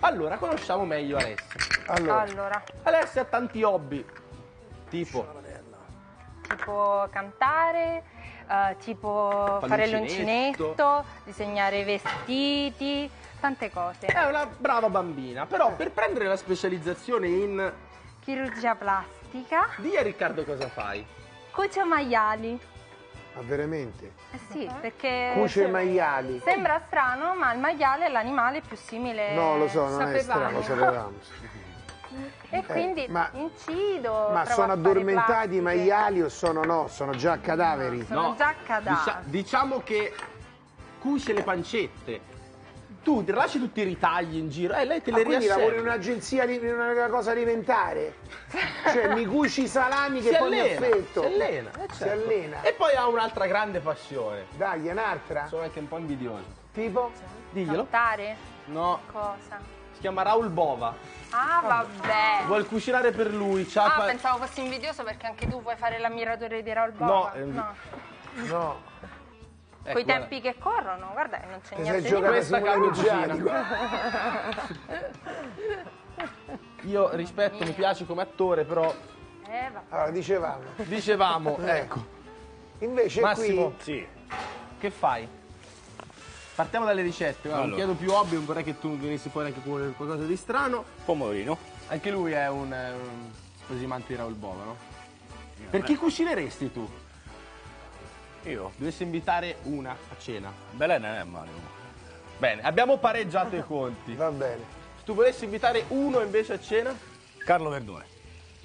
[SPEAKER 3] Allora, conosciamo meglio Alessia.
[SPEAKER 4] allora,
[SPEAKER 6] Allora,
[SPEAKER 3] Alessia ha tanti hobby, tipo
[SPEAKER 6] tipo cantare, eh, tipo fare
[SPEAKER 3] L'uncinetto.
[SPEAKER 6] disegnare i vestiti, tante cose.
[SPEAKER 3] è una brava bambina, però per prendere la specializzazione in...
[SPEAKER 6] Chirurgia plastica,
[SPEAKER 3] Dì a Riccardo cosa fai.
[SPEAKER 6] cucio maiali.
[SPEAKER 4] ma veramente?
[SPEAKER 6] Eh sì, perché
[SPEAKER 4] Cuce e maiali.
[SPEAKER 6] sembra strano, ma il maiale è l'animale più simile.
[SPEAKER 4] No, lo so, non è
[SPEAKER 6] sapevamo.
[SPEAKER 4] strano, sapevamo.
[SPEAKER 6] E quindi
[SPEAKER 4] Eh, ma-
[SPEAKER 6] incido.
[SPEAKER 4] Ma sono addormentati i maiali o sono no? Sono già cadaveri?
[SPEAKER 6] Sono già cadaveri.
[SPEAKER 3] dicia- diciamo che cuce le pancette. Tu lasci tutti i ritagli in giro, eh, lei te
[SPEAKER 4] Ah,
[SPEAKER 3] le
[SPEAKER 4] quindi
[SPEAKER 3] riasserve.
[SPEAKER 4] lavori in un'agenzia, di- in una cosa alimentare? Cioè mi cuci i salami che
[SPEAKER 3] si
[SPEAKER 4] poi mi
[SPEAKER 3] allena,
[SPEAKER 4] affetto?
[SPEAKER 3] si allena, eh,
[SPEAKER 4] Si
[SPEAKER 3] certo.
[SPEAKER 4] allena.
[SPEAKER 3] E poi ha un'altra grande passione.
[SPEAKER 4] Dai, un'altra?
[SPEAKER 3] Sono anche un po' invidioso.
[SPEAKER 4] Tipo?
[SPEAKER 3] Diglielo.
[SPEAKER 6] Cantare?
[SPEAKER 3] No,
[SPEAKER 6] Cosa?
[SPEAKER 3] si chiama Raul Bova.
[SPEAKER 6] Ah, vabbè.
[SPEAKER 3] Vuol cucinare per lui.
[SPEAKER 6] Ah,
[SPEAKER 3] pa-
[SPEAKER 6] pensavo fossi invidioso perché anche tu vuoi fare l'ammiratore di Raul
[SPEAKER 3] No,
[SPEAKER 6] Bova.
[SPEAKER 3] è invi-
[SPEAKER 4] No.
[SPEAKER 3] Ecco,
[SPEAKER 6] Con i
[SPEAKER 3] guarda.
[SPEAKER 6] tempi che corrono, guarda, non c'è niente di
[SPEAKER 3] Questa
[SPEAKER 4] Ruggiani.
[SPEAKER 3] Io rispetto, mi piace come attore, però
[SPEAKER 6] Eh.
[SPEAKER 4] Allora, dicevamo.
[SPEAKER 3] dicevamo, ecco,
[SPEAKER 4] Invece
[SPEAKER 3] Massimo.
[SPEAKER 4] qui...
[SPEAKER 1] Sì,
[SPEAKER 3] che fai? Partiamo dalle ricette, guarda, non
[SPEAKER 1] Allora.
[SPEAKER 3] chiedo più hobby, non vorrei che tu venissi fuori anche con qualcosa di strano.
[SPEAKER 1] pomodorino.
[SPEAKER 3] Anche lui è un, un sposimante di Raul Bova, no? Per chi cucineresti tu?
[SPEAKER 1] Io.
[SPEAKER 3] Dovessi invitare una a cena.
[SPEAKER 1] Belen è male.
[SPEAKER 3] Bene, abbiamo pareggiato i conti.
[SPEAKER 4] Va bene.
[SPEAKER 3] Se tu volessi invitare uno invece a cena?
[SPEAKER 1] Carlo Verdone.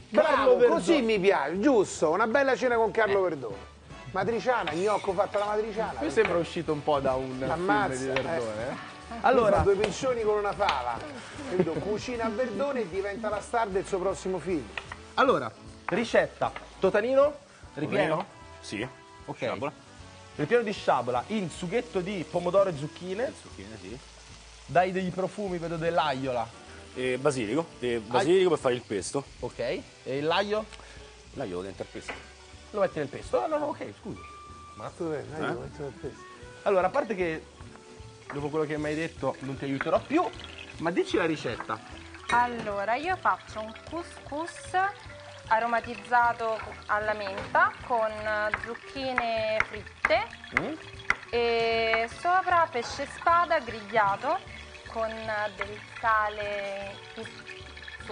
[SPEAKER 4] Bravo,
[SPEAKER 3] Verdone.
[SPEAKER 4] così mi piace, giusto. Una bella cena con Carlo Verdone. Matriciana, gnocco fatto alla matriciana.
[SPEAKER 3] Mi sembra uscito un po' da un
[SPEAKER 4] Ammazza,
[SPEAKER 3] film di Verdone, eh.
[SPEAKER 4] Allora, due piccioni con una fava. Capito? Cucina a Verdone e diventa la star del suo prossimo film.
[SPEAKER 3] allora, ricetta. Totanino? Ripieno?
[SPEAKER 1] Sì.
[SPEAKER 3] Ok.
[SPEAKER 1] Sciabola.
[SPEAKER 3] Ripieno di sciabola in sughetto di pomodoro e zucchine.
[SPEAKER 1] Zucchine, sì.
[SPEAKER 3] Dai dei profumi, vedo dell'agliola.
[SPEAKER 1] E basilico. E basilico per fare il pesto.
[SPEAKER 3] Ok. E l'aglio?
[SPEAKER 1] L'aglio dentro al pesto.
[SPEAKER 3] Lo metti nel pesto. Ah, no, no, ok, scusa.
[SPEAKER 4] Tu vedi, dai, io metto nel pesto.
[SPEAKER 3] Allora, a parte che dopo quello che mi hai detto non ti aiuterò più, ma dici la ricetta.
[SPEAKER 6] Allora, io faccio un couscous aromatizzato alla menta con zucchine fritte
[SPEAKER 3] Mm?
[SPEAKER 6] e sopra pesce spada grigliato con del sale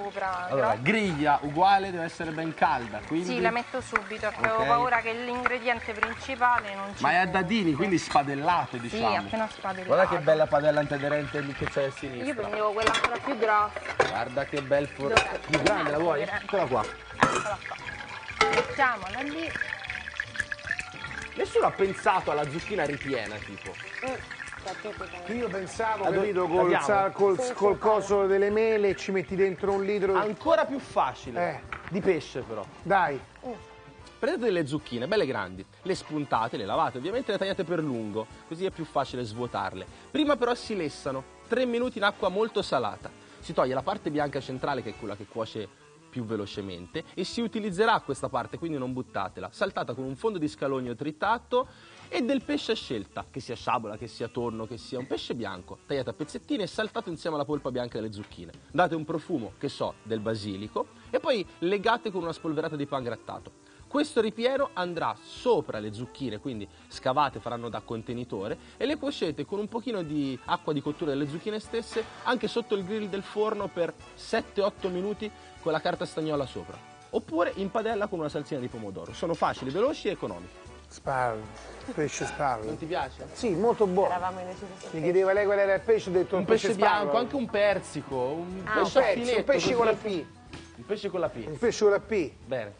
[SPEAKER 6] sopra.
[SPEAKER 3] Allora,
[SPEAKER 6] no?
[SPEAKER 3] griglia uguale, deve essere ben calda, quindi...
[SPEAKER 6] Sì, la metto subito, perché avevo paura che l'ingrediente principale non ci
[SPEAKER 3] Ma è a dadini, quindi spadellate,
[SPEAKER 6] Sì,
[SPEAKER 3] diciamo.
[SPEAKER 6] appena spadellato.
[SPEAKER 3] Guarda che bella padella antiaderente lì che c'è a
[SPEAKER 6] Io
[SPEAKER 3] sinistra.
[SPEAKER 6] prendevo quella ancora più grossa.
[SPEAKER 3] Guarda che bel forno. Più grande, la vuoi? Eccola qua.
[SPEAKER 6] Eccola qua. Mettiamola lì.
[SPEAKER 3] Nessuno ha pensato alla zucchina ripiena, tipo.
[SPEAKER 4] Io pensavo,
[SPEAKER 3] Allora,
[SPEAKER 4] capito, col, sa- col,
[SPEAKER 6] Sì,
[SPEAKER 4] col coso delle mele ci metti dentro un litro.
[SPEAKER 3] Ancora più facile.
[SPEAKER 4] Eh.
[SPEAKER 3] Di pesce, però.
[SPEAKER 4] Dai,
[SPEAKER 3] Prendete delle zucchine belle grandi, le spuntate, le lavate, ovviamente le tagliate per lungo, così è più facile svuotarle. Prima però si lessano, 3 minuti in acqua molto salata. Si toglie la parte bianca centrale, che è quella che cuoce più velocemente, e si utilizzerà questa parte, quindi non buttatela. Saltata con un fondo di scalogno tritato e del pesce a scelta, che sia sciabola, che sia tonno, che sia un pesce bianco, tagliato a pezzettini e saltato insieme alla polpa bianca delle zucchine. Date un profumo, che so, del basilico e poi legate con una spolverata di pan grattato. Questo ripieno andrà sopra le zucchine, quindi scavate faranno da contenitore e le cuocete con un pochino di acqua di cottura delle zucchine stesse anche sotto il grill del forno per 7-8 minuti con la carta stagnola sopra. Oppure in padella con una salsina di pomodoro. Sono facili, veloci e economici.
[SPEAKER 4] Sparro, pesce sparro.
[SPEAKER 3] Non ti piace?
[SPEAKER 4] Sì, molto buono.
[SPEAKER 7] Eravamo indecisi
[SPEAKER 4] Mi chiedeva lei qual era il pesce, ho detto
[SPEAKER 3] Un pesce
[SPEAKER 4] sparro.
[SPEAKER 3] bianco, anche un persico, un
[SPEAKER 7] Ah,
[SPEAKER 3] pesce
[SPEAKER 7] un
[SPEAKER 3] a
[SPEAKER 4] Pezzi,
[SPEAKER 3] filetto.
[SPEAKER 4] un pesce con la. P.
[SPEAKER 3] Un pesce con la P.
[SPEAKER 4] Un pesce con la P.
[SPEAKER 3] Bene.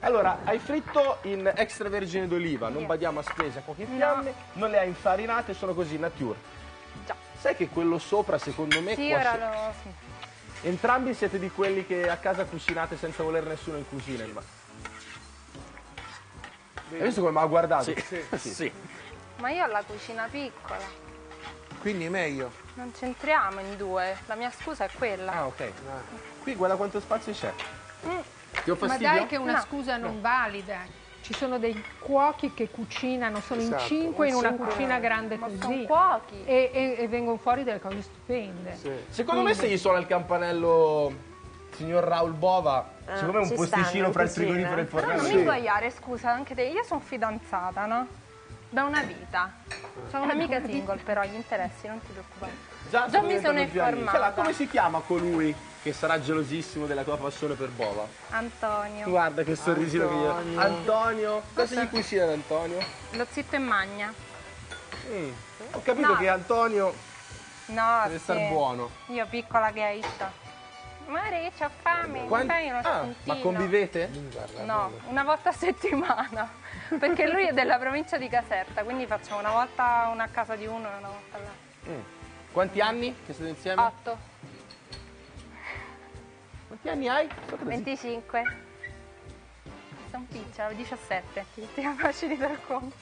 [SPEAKER 3] Allora, hai fritto in extravergine d'oliva, non badiamo a spese a poche fiamme, non le hai infarinate, sono così, nature.
[SPEAKER 6] Già.
[SPEAKER 3] Sai che quello sopra, secondo me,
[SPEAKER 6] Sì,
[SPEAKER 3] qua
[SPEAKER 6] ora
[SPEAKER 3] se-
[SPEAKER 6] lo... sì.
[SPEAKER 3] entrambi siete di quelli che a casa cucinate senza voler nessuno in cucina. Ma... Hai visto come mi ha guardato?
[SPEAKER 1] Sì, sì.
[SPEAKER 6] Ma io ho la cucina piccola.
[SPEAKER 4] Quindi è meglio.
[SPEAKER 6] Non c'entriamo in due. La mia scusa è quella.
[SPEAKER 3] Ah, ok. Qui guarda quanto spazio c'è. Ti ho
[SPEAKER 5] Ma
[SPEAKER 3] fastidio?
[SPEAKER 5] dai che è una
[SPEAKER 6] No.
[SPEAKER 5] scusa non valida. Ci sono dei cuochi che cucinano, sono
[SPEAKER 4] Esatto,
[SPEAKER 5] in cinque in
[SPEAKER 4] un
[SPEAKER 5] una
[SPEAKER 4] cinque.
[SPEAKER 5] cucina grande
[SPEAKER 6] Ma
[SPEAKER 5] così.
[SPEAKER 6] sono cuochi.
[SPEAKER 5] E, e- e vengono fuori delle cose stupende.
[SPEAKER 3] Secondo me se gli suona il campanello signor Raul Bova,
[SPEAKER 7] Ah,
[SPEAKER 3] secondo me un
[SPEAKER 7] ci
[SPEAKER 3] posticino fra il frigorifero e il
[SPEAKER 6] Però
[SPEAKER 3] fornello.
[SPEAKER 6] non mi guagliare, scusa, anche te. Io sono fidanzata, no? Da una vita. Sono un'amica single, però gli interessi, non ti preoccupare.
[SPEAKER 3] Già,
[SPEAKER 6] Già mi sono informata.
[SPEAKER 3] Allora, come si chiama colui che sarà gelosissimo della tua passione per Bova?
[SPEAKER 6] Antonio.
[SPEAKER 3] Guarda che sorrisino che io. Antonio, cosa gli cucina ad Antonio?
[SPEAKER 6] Lo zitto e magna.
[SPEAKER 3] Mm, Ho capito
[SPEAKER 6] No.
[SPEAKER 3] che Antonio
[SPEAKER 6] No,
[SPEAKER 3] deve
[SPEAKER 6] sì.
[SPEAKER 3] star buono.
[SPEAKER 6] Io piccola che che c'ho fame, mi
[SPEAKER 3] Quanti-
[SPEAKER 6] fai uno
[SPEAKER 3] Ah,
[SPEAKER 6] spuntino?
[SPEAKER 3] ma convivete?
[SPEAKER 6] No, una volta a settimana. Perché lui è della provincia di Caserta, quindi facciamo una volta una a casa di uno e una volta là.
[SPEAKER 3] Quanti anni che siete insieme?
[SPEAKER 6] Otto,
[SPEAKER 3] Quanti anni hai?
[SPEAKER 6] 25. Sono piccola, 17. Ti facili per conto.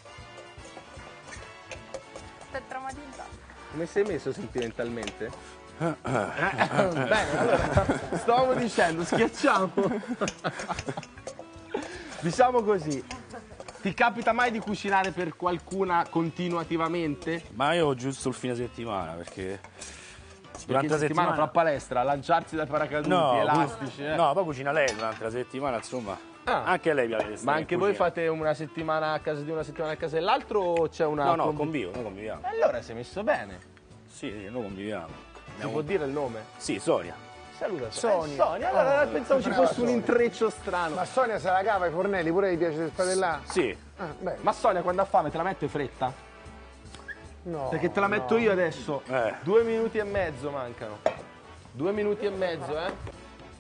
[SPEAKER 6] Stai traumatizzato.
[SPEAKER 3] Come sei messo sentimentalmente? Bene, allora, stavamo dicendo, schiacciamo. diciamo così, ti capita mai di cucinare per qualcuna continuativamente?
[SPEAKER 1] Ma io giusto il fine settimana perché durante
[SPEAKER 3] Perché
[SPEAKER 1] la settimana,
[SPEAKER 3] fra palestra, lanciarsi dai paracaduti,
[SPEAKER 1] no,
[SPEAKER 3] elastici, eh.
[SPEAKER 1] no, poi cucina lei durante la settimana, insomma.
[SPEAKER 3] Ah.
[SPEAKER 1] Anche lei piace
[SPEAKER 3] Ma anche voi
[SPEAKER 1] cucina.
[SPEAKER 3] fate una settimana a casa di una settimana a casa dell'altro o c'è una...
[SPEAKER 1] No, no,
[SPEAKER 3] convi-
[SPEAKER 1] convivo, noi conviviamo.
[SPEAKER 3] Allora sei messo bene.
[SPEAKER 1] Sì, noi conviviamo.
[SPEAKER 3] Si può dire il nome?
[SPEAKER 1] Sì, Sonia.
[SPEAKER 3] Saluta
[SPEAKER 4] Sonia.
[SPEAKER 3] Eh, Sonia, allora
[SPEAKER 4] Oh,
[SPEAKER 3] pensavo ci
[SPEAKER 4] brava
[SPEAKER 3] fosse un
[SPEAKER 4] Sonia.
[SPEAKER 3] intreccio strano.
[SPEAKER 4] Ma Sonia se la cava ai fornelli, pure gli piace spadellare?
[SPEAKER 1] Sì.
[SPEAKER 4] Ah, beh,
[SPEAKER 3] Ma Sonia quando ha fame te la mette fretta?
[SPEAKER 4] no.
[SPEAKER 3] Perché te la metto io adesso.
[SPEAKER 1] Eh.
[SPEAKER 3] Due minuti e mezzo mancano. Due minuti e mezzo, eh?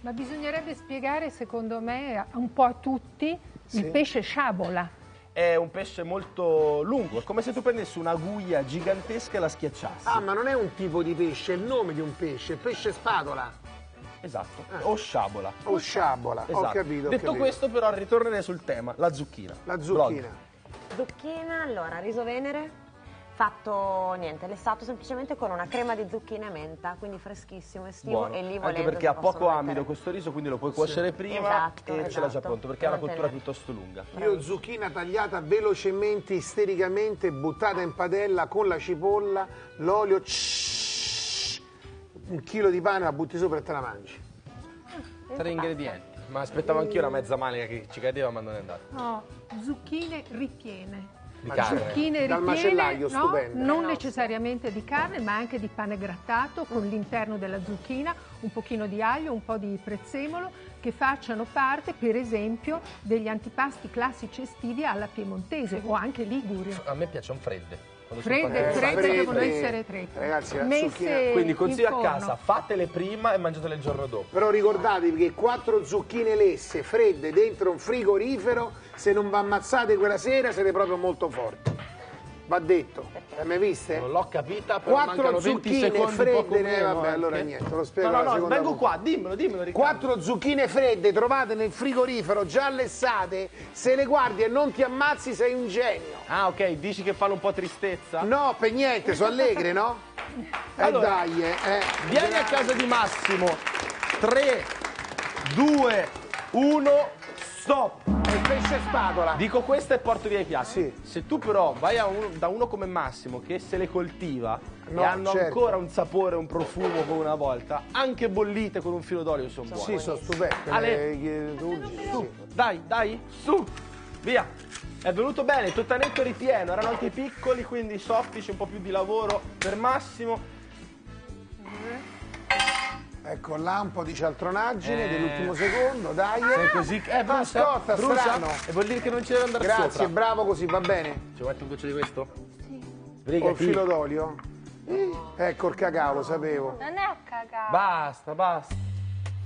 [SPEAKER 5] Ma bisognerebbe spiegare, secondo me, un po' a tutti il pesce sciabola.
[SPEAKER 3] È un pesce molto lungo, è come se tu prendessi una guglia gigantesca e la schiacciassi.
[SPEAKER 4] Ah, ma non è un tipo di pesce, è il nome di un pesce, il pesce spatola.
[SPEAKER 3] Esatto. O sciabola.
[SPEAKER 4] O sciabola,
[SPEAKER 3] Esatto.
[SPEAKER 4] ho capito. ho
[SPEAKER 3] Detto
[SPEAKER 4] capito.
[SPEAKER 3] questo, però, ritornerei sul tema, la zucchina.
[SPEAKER 4] La zucchina.
[SPEAKER 3] Blog.
[SPEAKER 7] Zucchina, allora, riso venere, fatto niente, lessato semplicemente con una crema di zucchina e menta, quindi freschissimo, estivo
[SPEAKER 3] Buono.
[SPEAKER 7] e lì
[SPEAKER 3] Anche
[SPEAKER 7] volendo
[SPEAKER 3] perché
[SPEAKER 7] si
[SPEAKER 3] ha poco amido
[SPEAKER 7] mettere-
[SPEAKER 3] questo riso, quindi lo puoi cuocere prima
[SPEAKER 7] Esatto,
[SPEAKER 3] e ce l'ha già
[SPEAKER 7] esatto.
[SPEAKER 3] pronto, perché è una cottura piuttosto lunga.
[SPEAKER 4] Io zucchina tagliata velocemente, istericamente, buttata in padella con la cipolla, l'olio, un chilo di pane la butti sopra e te la mangi.
[SPEAKER 3] Tre ingredienti. Ma aspettavo anch'io una mezza manica che ci cadeva, ma non è andata.
[SPEAKER 5] No, zucchine ripiene.
[SPEAKER 3] Di carne.
[SPEAKER 5] Zucchine
[SPEAKER 4] Dal
[SPEAKER 5] ripiene,
[SPEAKER 4] macellaio,
[SPEAKER 5] no,
[SPEAKER 4] stupende.
[SPEAKER 5] non necessariamente di carne, ma anche di pane grattato con l'interno della zucchina, un pochino di aglio, un po' di prezzemolo, che facciano parte, per esempio, degli antipasti classici estivi alla piemontese o anche liguri.
[SPEAKER 3] A me piacciono fredde.
[SPEAKER 5] Fredde, fredde devono essere fredde.
[SPEAKER 4] Ragazzi,
[SPEAKER 5] Messe
[SPEAKER 3] Quindi
[SPEAKER 5] in
[SPEAKER 3] consiglio a casa, fatele prima e mangiatele il giorno dopo.
[SPEAKER 4] Però ricordatevi che quattro zucchine lesse, fredde, dentro un frigorifero, se non vi ammazzate quella sera siete proprio molto forti. Va detto, le hai mai viste?
[SPEAKER 3] Non l'ho capita, però
[SPEAKER 4] Quattro
[SPEAKER 3] mancano 20
[SPEAKER 4] zucchine fredde, eh, vabbè, allora
[SPEAKER 3] anche.
[SPEAKER 4] niente, lo spiego
[SPEAKER 3] No, no, no, vengo
[SPEAKER 4] volta.
[SPEAKER 3] qua, dimmelo, dimmelo, Riccardo.
[SPEAKER 4] Quattro zucchine fredde trovate nel frigorifero, già lessate, se le guardi e non ti ammazzi sei un genio.
[SPEAKER 3] Ah, ok, dici che fanno un po' tristezza?
[SPEAKER 4] No, per niente, sono allegre, no? E
[SPEAKER 3] Allora,
[SPEAKER 4] dai, eh. eh.
[SPEAKER 3] Vieni a casa di Massimo. 3, 2, 1, stop.
[SPEAKER 4] Il pesce spatola.
[SPEAKER 3] Dico questo e porto via i piatti.
[SPEAKER 4] Sì.
[SPEAKER 3] Se tu però vai a uno- da uno come Massimo che se le coltiva
[SPEAKER 4] No,
[SPEAKER 3] e hanno
[SPEAKER 4] certo.
[SPEAKER 3] ancora un sapore, un profumo come una volta, anche bollite con un filo d'olio sono buone.
[SPEAKER 4] Sì, sono stupende.
[SPEAKER 3] Ale.
[SPEAKER 4] Le-
[SPEAKER 3] Su,
[SPEAKER 4] sì.
[SPEAKER 3] dai, dai, su, via. È venuto bene, tottanetto ripieno, erano anche piccoli, quindi soffici, un po' più di lavoro per Massimo.
[SPEAKER 4] Ecco là un po' di cialtronaggine
[SPEAKER 3] Eh.
[SPEAKER 4] dell'ultimo secondo, dai.
[SPEAKER 3] Sei così... Eh, brucia, brucia.
[SPEAKER 4] strano.
[SPEAKER 3] E vuol dire che non ci deve andare
[SPEAKER 4] Grazie,
[SPEAKER 3] sopra.
[SPEAKER 4] bravo così, va bene.
[SPEAKER 3] Ci metto un goccio di questo?
[SPEAKER 4] Col
[SPEAKER 3] Sbrigati.
[SPEAKER 4] filo d'olio? Ecco il cacao, lo sapevo.
[SPEAKER 6] Non è a cagare.
[SPEAKER 3] Basta, basta.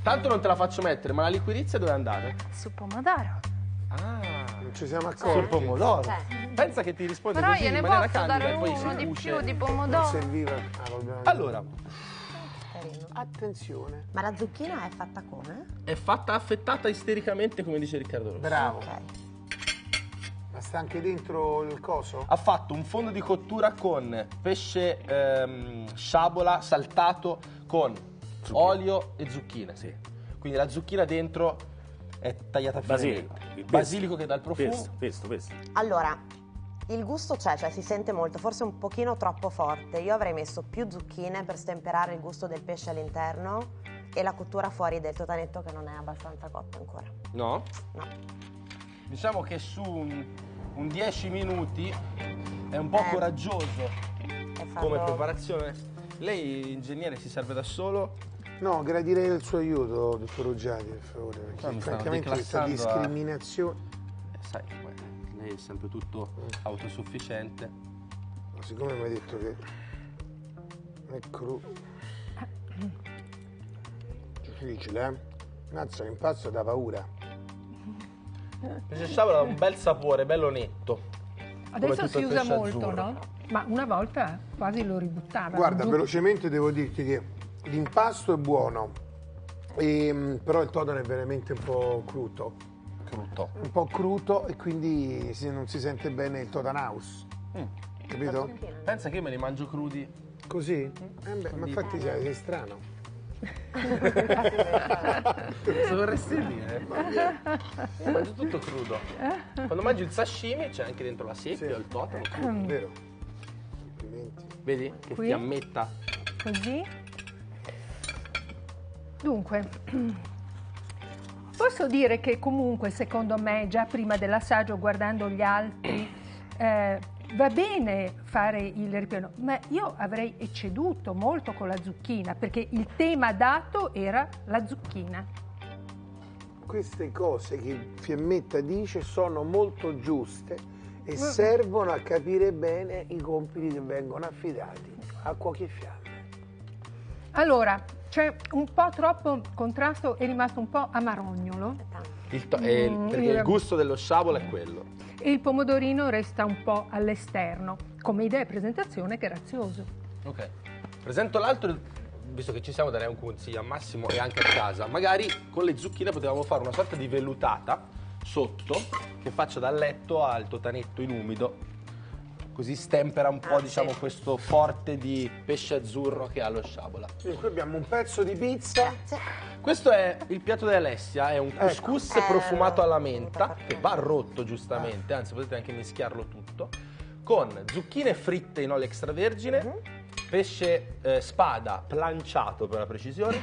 [SPEAKER 3] Tanto non te la faccio mettere, ma la liquirizia dove è andata?
[SPEAKER 6] Su pomodoro.
[SPEAKER 3] Ah,
[SPEAKER 4] Non ci siamo
[SPEAKER 3] sul
[SPEAKER 4] accorti.
[SPEAKER 3] pomodoro.
[SPEAKER 7] Cioè.
[SPEAKER 3] Pensa che ti risponde
[SPEAKER 6] Però
[SPEAKER 3] così
[SPEAKER 6] gliene
[SPEAKER 3] in maniera
[SPEAKER 6] posso
[SPEAKER 3] candida
[SPEAKER 6] dare
[SPEAKER 3] e poi si
[SPEAKER 6] uno di più di
[SPEAKER 4] Non
[SPEAKER 6] pomodoro.
[SPEAKER 4] serviva. Ah, dobbiamo-
[SPEAKER 3] Allora,
[SPEAKER 7] Carino.
[SPEAKER 4] Attenzione.
[SPEAKER 7] Ma la zucchina è fatta come?
[SPEAKER 3] è fatta affettata istericamente come dice Riccardo Rossi.
[SPEAKER 4] Bravo.
[SPEAKER 7] Ok.
[SPEAKER 4] Ma sta anche dentro il coso?
[SPEAKER 3] Ha fatto un fondo di cottura con pesce ehm, sciabola saltato con olio e zucchine. Sì. Quindi la zucchina dentro è tagliata
[SPEAKER 1] Basilico.
[SPEAKER 3] finemente. Basilico che dà il profumo.
[SPEAKER 1] Questo, questo, questo.
[SPEAKER 7] Allora, il gusto c'è, cioè si sente molto, forse un pochino troppo forte. Io avrei messo più zucchine per stemperare il gusto del pesce all'interno e la cottura fuori del totanetto che non è abbastanza cotto ancora.
[SPEAKER 3] No?
[SPEAKER 7] No.
[SPEAKER 3] Diciamo che su un, un 10 minuti è un po'
[SPEAKER 7] Eh.
[SPEAKER 3] coraggioso
[SPEAKER 7] farlo-
[SPEAKER 3] come preparazione. Lei, ingegnere, si serve da solo?
[SPEAKER 4] No, gradirei il suo aiuto, dottor Ruggiati, per favore, perché
[SPEAKER 3] No,
[SPEAKER 4] francamente questa
[SPEAKER 3] declassando a-
[SPEAKER 4] discriminazione...
[SPEAKER 3] Eh, sai, lei è sempre tutto autosufficiente.
[SPEAKER 4] Ma Siccome mi hai detto che è cru... Difficile, eh? Mazza, l'impasto da paura.
[SPEAKER 3] Il pesce sciabola ha un bel sapore, bello netto.
[SPEAKER 5] Adesso si usa molto,
[SPEAKER 3] azzurro.
[SPEAKER 5] no? Ma una volta quasi lo ributtava.
[SPEAKER 4] Guarda,
[SPEAKER 5] Zu-
[SPEAKER 4] velocemente devo dirti che l'impasto è buono, ehm, però il totano è veramente un po' cruto.
[SPEAKER 3] Cruto.
[SPEAKER 4] Un po' cruto e quindi non si sente bene il totanhouse. Capito?
[SPEAKER 3] Pensa che io me li mangio crudi.
[SPEAKER 4] Così? Eh beh, ma infatti sei, sei strano.
[SPEAKER 3] Cosa vorresti dire? Io mangio tutto crudo. Quando mangi il sashimi c'è anche dentro la seppia o il totano. crudo.
[SPEAKER 4] Vero? Complimenti.
[SPEAKER 3] Vedi? Che
[SPEAKER 5] Qui?
[SPEAKER 3] fiammetta.
[SPEAKER 5] Così. Dunque, posso dire che comunque secondo me già prima dell'assaggio guardando gli altri eh, va bene fare il ripieno, ma io avrei ecceduto molto con la zucchina perché il tema dato era la zucchina.
[SPEAKER 4] Queste cose che Fiammetta dice sono molto giuste e servono a capire bene i compiti che vengono affidati a cuochi e fiamme.
[SPEAKER 5] Allora, c'è un po' troppo contrasto, è rimasto un po' amarognolo
[SPEAKER 3] Il to-
[SPEAKER 5] Mm,
[SPEAKER 3] perché
[SPEAKER 5] il-
[SPEAKER 3] il gusto dello sciabola è quello.
[SPEAKER 5] e il pomodorino resta un po' all'esterno, come idea e presentazione grazioso.
[SPEAKER 3] Ok. Presento l'altro, visto che ci siamo darei un consiglio a Massimo e anche a casa. Magari con le zucchine potevamo fare una sorta di vellutata sotto che faccia dal letto al totanetto in umido. Così stempera un po',
[SPEAKER 7] Ah,
[SPEAKER 3] diciamo,
[SPEAKER 7] sì.
[SPEAKER 3] questo forte di pesce azzurro che ha lo sciabola.
[SPEAKER 4] Quindi qui abbiamo un pezzo di pizza.
[SPEAKER 3] Questo è il piatto di Alessia, è un couscous
[SPEAKER 7] Ecco.
[SPEAKER 3] profumato alla menta, che va rotto giustamente, anzi potete anche mischiarlo tutto, con zucchine fritte in olio extravergine,
[SPEAKER 7] Mhm.
[SPEAKER 3] pesce eh, spada planciato per la precisione,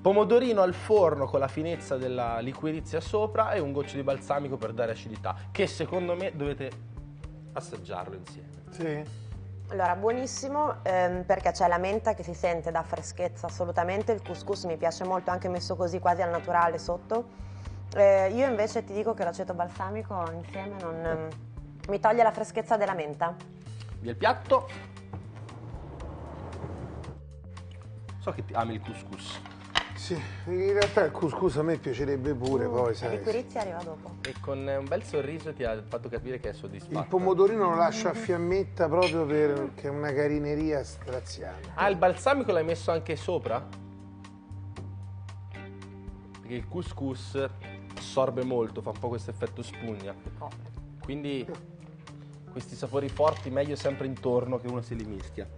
[SPEAKER 3] pomodorino al forno con la finezza della liquirizia sopra e un goccio di balsamico per dare acidità, che secondo me dovete assaggiarlo insieme.
[SPEAKER 4] Sì.
[SPEAKER 7] Allora, buonissimo ehm, perché c'è la menta che si sente da freschezza assolutamente, il couscous mi piace molto anche messo così quasi al naturale sotto. Eh, io invece ti dico che l'aceto balsamico insieme non, ehm, mi toglie la freschezza della menta.
[SPEAKER 3] Via il piatto. So che ti ami il couscous.
[SPEAKER 4] Sì, in realtà il couscous a me piacerebbe pure, poi
[SPEAKER 7] La
[SPEAKER 4] sai.
[SPEAKER 7] liquirizia arriva dopo.
[SPEAKER 3] E con un bel sorriso ti ha fatto capire che è soddisfatto.
[SPEAKER 4] Il pomodorino lo lascio a fiammetta proprio perché è una carineria straziante.
[SPEAKER 3] Ah, il balsamico l'hai messo anche sopra? Perché il couscous assorbe molto, fa un po' questo effetto spugna. Quindi questi sapori forti meglio sempre intorno che uno se li mischia.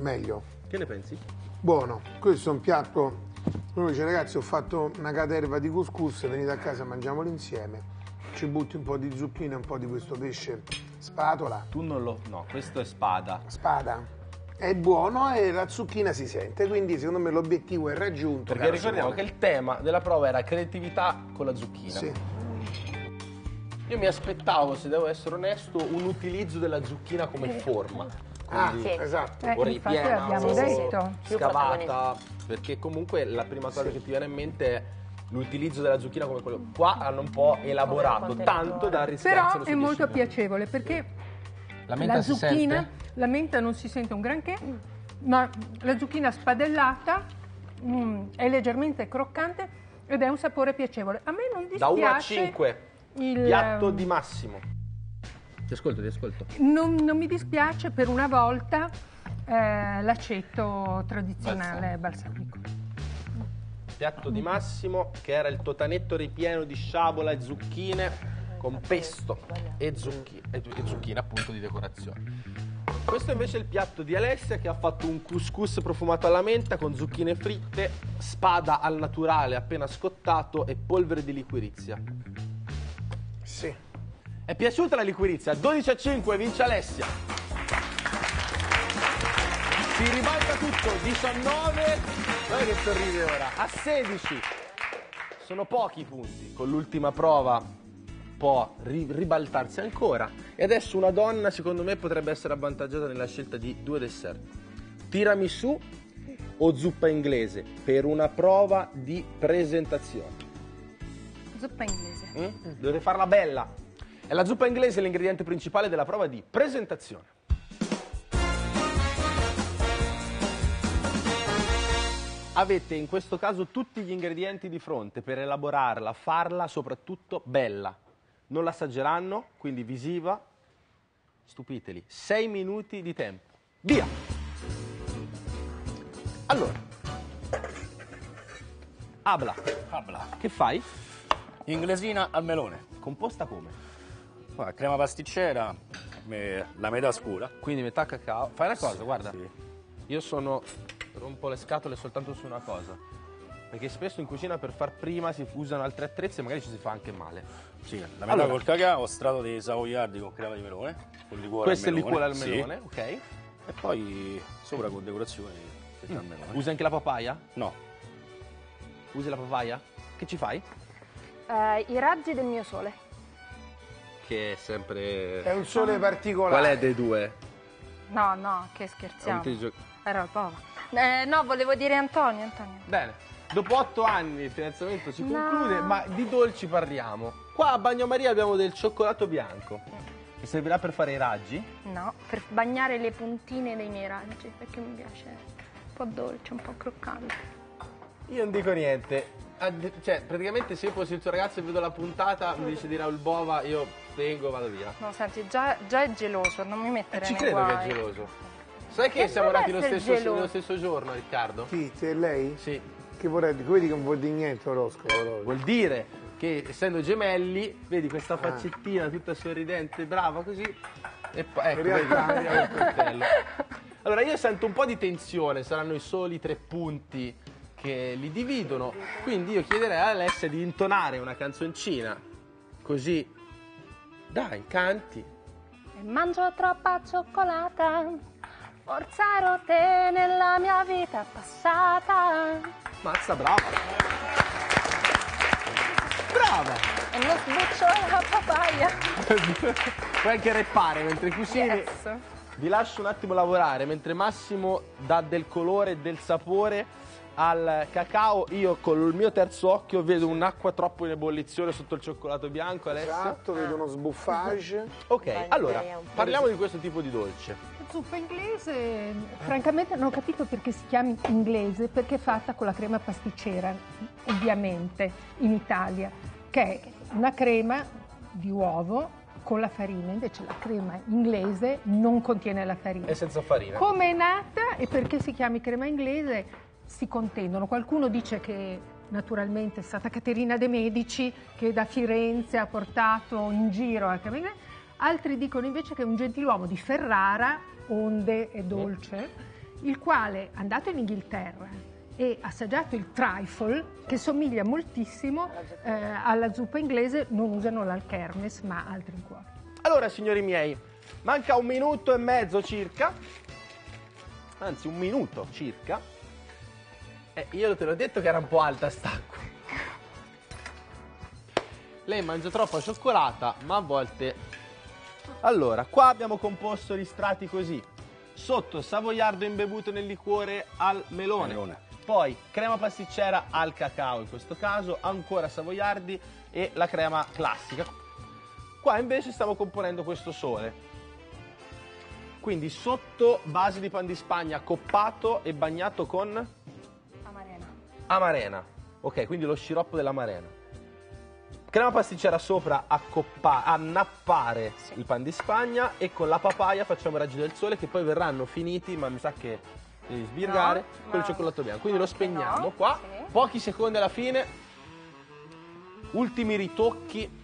[SPEAKER 4] Meglio.
[SPEAKER 3] Che ne pensi?
[SPEAKER 4] Buono, questo è un piatto. Uno dice ragazzi ho fatto una caterva di couscous, venite a casa, mangiamolo insieme. Ci butti un po' di zucchine e un po' di questo pesce spatola,
[SPEAKER 3] Tu non lo... No, questo è spada.
[SPEAKER 4] spada. È buono e la zucchina si sente, quindi secondo me l'obiettivo è raggiunto.
[SPEAKER 3] Perché ricordiamo
[SPEAKER 4] Simone.
[SPEAKER 3] che il tema della prova era creatività con la zucchina.
[SPEAKER 4] Sì.
[SPEAKER 3] Io mi aspettavo, se devo essere onesto, un utilizzo della zucchina come forma.
[SPEAKER 4] Ah,
[SPEAKER 3] quindi
[SPEAKER 7] Sì.
[SPEAKER 4] esatto.
[SPEAKER 5] Eh,
[SPEAKER 3] ripiena
[SPEAKER 5] l'abbiamo
[SPEAKER 3] o
[SPEAKER 5] detto.
[SPEAKER 3] Scavata, perché comunque la prima cosa che ti viene in mente è l'utilizzo della zucchina come quello. Qua hanno un po' elaborato, tanto da
[SPEAKER 5] Però
[SPEAKER 3] rischiarselo
[SPEAKER 5] è molto piacevole perché
[SPEAKER 3] La menta
[SPEAKER 5] la zucchina,
[SPEAKER 3] sente?
[SPEAKER 5] la menta non si sente un granché, ma la zucchina spadellata mm, è leggermente croccante ed è un sapore piacevole. A me non
[SPEAKER 3] Da 1 a
[SPEAKER 5] dispiace
[SPEAKER 3] 5,
[SPEAKER 5] il,
[SPEAKER 3] piatto
[SPEAKER 5] ehm,
[SPEAKER 3] di massimo. Ti ascolto, ti ascolto.
[SPEAKER 5] Non, non mi dispiace per una volta eh, l'aceto tradizionale balsamico.
[SPEAKER 3] Piatto di massimo che era il totanetto ripieno di sciabola e zucchine con pesto e zucchine, e e zucchine appunto di decorazione. Questo invece è il piatto di Alessia che ha fatto un couscous profumato alla menta con zucchine fritte, spada al naturale appena scottato e polvere di liquirizia.
[SPEAKER 4] Sì.
[SPEAKER 3] È piaciuta la liquirizia? 12 a 5 vince Alessia. Si ribalta tutto, 19, guarda che sorride ora, a 16. Sono pochi i punti, con l'ultima prova può ri- ribaltarsi ancora. E adesso una donna secondo me potrebbe essere avvantaggiata nella scelta di due dessert. Tiramisù o zuppa inglese per una prova di presentazione.
[SPEAKER 6] Zuppa inglese.
[SPEAKER 3] Mm? Dovete farla bella. E la zuppa inglese è l'ingrediente principale della prova di presentazione. Avete in questo caso tutti gli ingredienti di fronte per elaborarla, farla soprattutto bella. Non l'assaggeranno, quindi visiva. Stupiteli. 6 minuti di tempo. Via! Allora. Abla,
[SPEAKER 1] Abla.
[SPEAKER 3] che fai?
[SPEAKER 1] Inglesina al melone.
[SPEAKER 3] Composta come?
[SPEAKER 1] Qua, crema pasticcera, me- la metà scura.
[SPEAKER 3] Quindi metà cacao. Fai una cosa, guarda.
[SPEAKER 1] Sì.
[SPEAKER 3] Io sono. rompo le scatole soltanto su una cosa. Perché spesso in cucina per far prima si usano altri attrezzi e magari ci si fa anche male.
[SPEAKER 1] Sì, la metà
[SPEAKER 3] Allora.
[SPEAKER 1] col cacao, strato di savoiardi con crema di melone, con liquore
[SPEAKER 3] Questo è il liquore al
[SPEAKER 1] sì.
[SPEAKER 3] melone, ok.
[SPEAKER 1] E poi sopra con decorazioni fette al melone.
[SPEAKER 3] Usi anche la papaya?
[SPEAKER 1] No,
[SPEAKER 3] Usi la papaya? Che ci fai?
[SPEAKER 6] Eh, I raggi del mio sole.
[SPEAKER 3] Che è sempre.
[SPEAKER 4] È un sole particolare.
[SPEAKER 3] Qual è dei due?
[SPEAKER 6] No, no, che scherziamo. Era il Pova. Eh, no, volevo dire Antonio, Antonio.
[SPEAKER 3] Bene. Dopo otto anni il fidanzamento si
[SPEAKER 6] No.
[SPEAKER 3] conclude, ma di dolci parliamo. Qua a Bagnomaria abbiamo del cioccolato bianco. Che servirà per fare i raggi.
[SPEAKER 6] No, per bagnare le puntine dei miei raggi, perché mi piace un po' dolce, un po' croccante.
[SPEAKER 3] Io non dico niente. Addi- Cioè, praticamente se io fossi il tuo ragazzo e vedo la puntata, mi dice di Raul Bova, io vengo, vado via.
[SPEAKER 6] No, senti, già, già è geloso, non mi mettere
[SPEAKER 3] ci
[SPEAKER 6] nei
[SPEAKER 3] credo che
[SPEAKER 6] guai.
[SPEAKER 3] è geloso. Sai che
[SPEAKER 6] Che
[SPEAKER 3] siamo nati lo stesso, nello stesso giorno, Riccardo?
[SPEAKER 4] Chi? Te e lei?
[SPEAKER 3] Sì.
[SPEAKER 4] Che vorrei dire? Vedi che non vuol dire niente oroscopo.
[SPEAKER 3] Vuol dire che essendo gemelli, vedi questa faccettina tutta sorridente, brava così, e poi ecco, vedi, il coltello. Allora io sento un po' di tensione, saranno i soli tre punti che li dividono, quindi io chiederei a Alessia di intonare una canzoncina, così, dai, canti.
[SPEAKER 6] E mangio troppa cioccolata, forse ero te nella mia vita passata.
[SPEAKER 3] Mazza, brava. Brava!
[SPEAKER 6] E non sbuccio la papaya.
[SPEAKER 3] Puoi anche reppare mentre cucini.
[SPEAKER 6] Yes.
[SPEAKER 3] Vi lascio un attimo lavorare mentre Massimo dà del colore e del sapore al cacao. Io con il mio terzo occhio vedo un'acqua troppo in ebollizione sotto il cioccolato bianco. Alessia.
[SPEAKER 4] Esatto, vedo uno sbuffage.
[SPEAKER 3] Ok,
[SPEAKER 7] Bagnomaria
[SPEAKER 3] allora parliamo di questo tipo di dolce.
[SPEAKER 5] La zuppa inglese, francamente non ho capito perché si chiami inglese, perché è fatta con la crema pasticcera, ovviamente, in Italia, che è una crema di uovo con la farina, invece la crema inglese non contiene la farina.
[SPEAKER 3] È senza farina.
[SPEAKER 5] Come è nata e perché si chiami crema inglese si contendono. Qualcuno dice che naturalmente è stata Caterina de' Medici che da Firenze ha portato in giro crema inglese, altri dicono invece che è un gentiluomo di Ferrara, onde e dolce, il quale è andato in Inghilterra e assaggiato il trifle che somiglia moltissimo eh, alla zuppa inglese, non usano l'alchermes ma altri liquori.
[SPEAKER 3] Allora, signori miei, manca un minuto e mezzo circa, anzi un minuto circa. Eh, io te l'ho detto che era un po' alta stacco. Lei mangia troppa cioccolata, ma a volte... Allora, qua abbiamo composto gli strati così. Sotto savoiardo imbevuto nel liquore al melone.
[SPEAKER 1] Melone.
[SPEAKER 3] Poi crema pasticcera al cacao in questo caso, ancora savoiardi e la crema classica. Qua invece stiamo componendo questo sole. Quindi sotto base di pan di spagna coppato e bagnato con
[SPEAKER 6] Amarena.
[SPEAKER 3] Ok, quindi lo sciroppo dell'amarena. Crema pasticcera sopra a, coppa- a nappare il pan di spagna e con la papaya facciamo i raggi del sole che poi verranno finiti, ma mi sa che devi sbirgare
[SPEAKER 6] No,
[SPEAKER 3] con il cioccolato bianco. Quindi lo spegniamo
[SPEAKER 6] no,
[SPEAKER 3] qua,
[SPEAKER 6] sì.
[SPEAKER 3] pochi secondi alla fine. Ultimi ritocchi.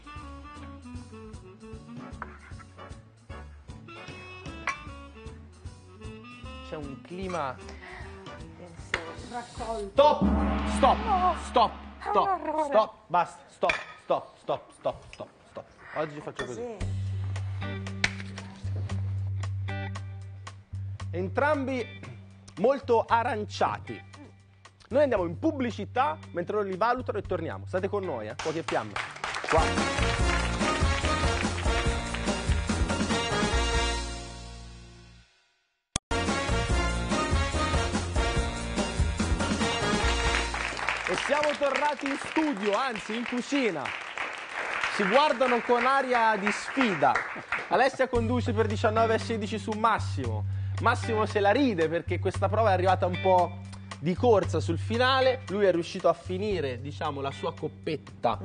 [SPEAKER 3] C'è un clima Stop! Stop! Stop! Stop! Stop! Basta! Stop! Stop! Stop! Stop! Stop! Stop! Oggi faccio così.
[SPEAKER 7] Sì.
[SPEAKER 3] Entrambi molto aranciati. Noi andiamo in pubblicità mentre loro li valutano e torniamo. State con noi, eh? Fuochi e fiamme. Qua. Tornati in studio, anzi in cucina. Si guardano con aria di sfida. Alessia conduce per 19 a 16 su Massimo. Massimo se la ride perché questa prova è arrivata un po' di corsa sul finale. Lui è riuscito a finire, diciamo, la sua coppetta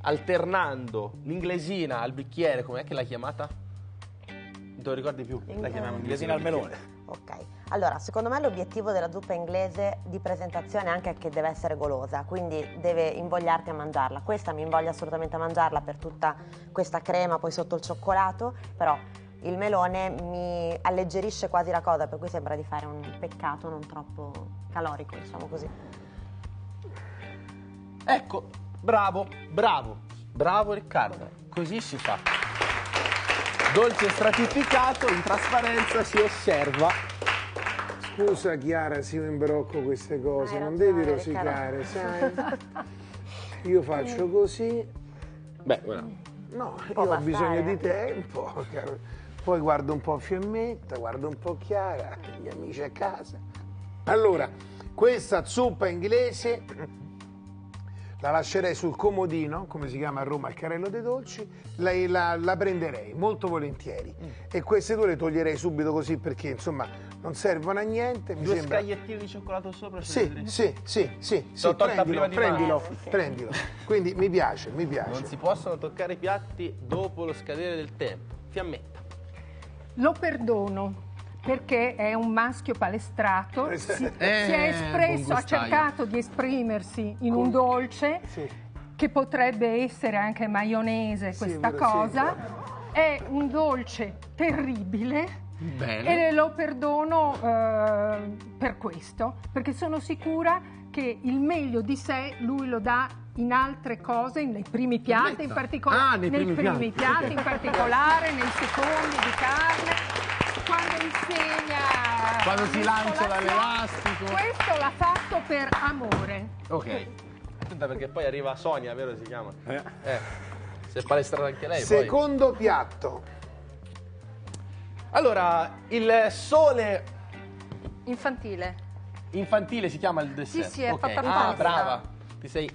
[SPEAKER 3] alternando l'inglesina al bicchiere. Com'è che l'hai chiamata? Non te lo ricordi più? La chiamiamo
[SPEAKER 1] Inglesina al melone.
[SPEAKER 7] Ok, allora secondo me l'obiettivo della zuppa inglese di presentazione è anche che deve essere golosa, quindi deve invogliarti a mangiarla. Questa mi invoglia assolutamente a mangiarla per tutta questa crema, poi sotto il cioccolato, però il melone mi alleggerisce quasi la cosa, per cui sembra di fare un peccato non troppo calorico, diciamo così.
[SPEAKER 3] Ecco, bravo, bravo, bravo Riccardo. Così si fa. Dolce stratificato, in trasparenza si osserva.
[SPEAKER 4] Scusa Chiara se io imbrocco queste cose,
[SPEAKER 7] Hai
[SPEAKER 4] non devi rosicare, sai? Io faccio così,
[SPEAKER 3] Beh, guarda.
[SPEAKER 4] no, io
[SPEAKER 7] Può
[SPEAKER 4] ho bisogno
[SPEAKER 7] bastare.
[SPEAKER 4] di tempo, caro. poi guardo un po' Fiammetta, guardo un po' Chiara, gli amici a casa. Allora, questa zuppa inglese la lascerei sul comodino, come si chiama a Roma il carrello dei dolci, la, la- la prenderei molto volentieri
[SPEAKER 3] Mm.
[SPEAKER 4] e queste due le toglierei subito così perché insomma non servono a niente. Mi
[SPEAKER 3] Due
[SPEAKER 4] sembra...
[SPEAKER 3] scagliettini di cioccolato sopra.
[SPEAKER 4] Sì, sì, sì, sì, sì, prendilo,
[SPEAKER 3] prima di
[SPEAKER 4] prendilo, prendilo. Quindi mi piace, mi piace.
[SPEAKER 3] Non si possono toccare i piatti dopo lo scadere del tempo. Fiammetta.
[SPEAKER 5] Lo perdono perché è un maschio palestrato, si, si
[SPEAKER 3] Eh,
[SPEAKER 5] è espresso, ha cercato di esprimersi in un dolce
[SPEAKER 4] Sì.
[SPEAKER 5] che potrebbe essere anche maionese questa
[SPEAKER 4] sì,
[SPEAKER 5] cosa. È un dolce terribile.
[SPEAKER 3] Bene.
[SPEAKER 5] E lo perdono eh, per questo, perché sono sicura che il meglio di sé lui lo dà in altre cose, nei primi piatti, in particolare,
[SPEAKER 3] Ah, nei primi piatti,
[SPEAKER 5] piatti, in particolare, nei secondi di carne. Quando insegna
[SPEAKER 3] Quando si lancia dall'elastico.
[SPEAKER 5] Questo l'ha fatto per amore.
[SPEAKER 3] Ok. Attenta perché poi arriva Sonia, vero si chiama?
[SPEAKER 1] Eh.
[SPEAKER 3] Eh. Si è palestrata anche lei poi.
[SPEAKER 4] Secondo piatto.
[SPEAKER 3] Allora, il sole
[SPEAKER 6] Infantile.
[SPEAKER 3] infantile si chiama il dessert.
[SPEAKER 6] Sì, sì, è
[SPEAKER 3] Ok.
[SPEAKER 6] fatta
[SPEAKER 3] Ah,
[SPEAKER 6] apposta.
[SPEAKER 3] brava. Ti sei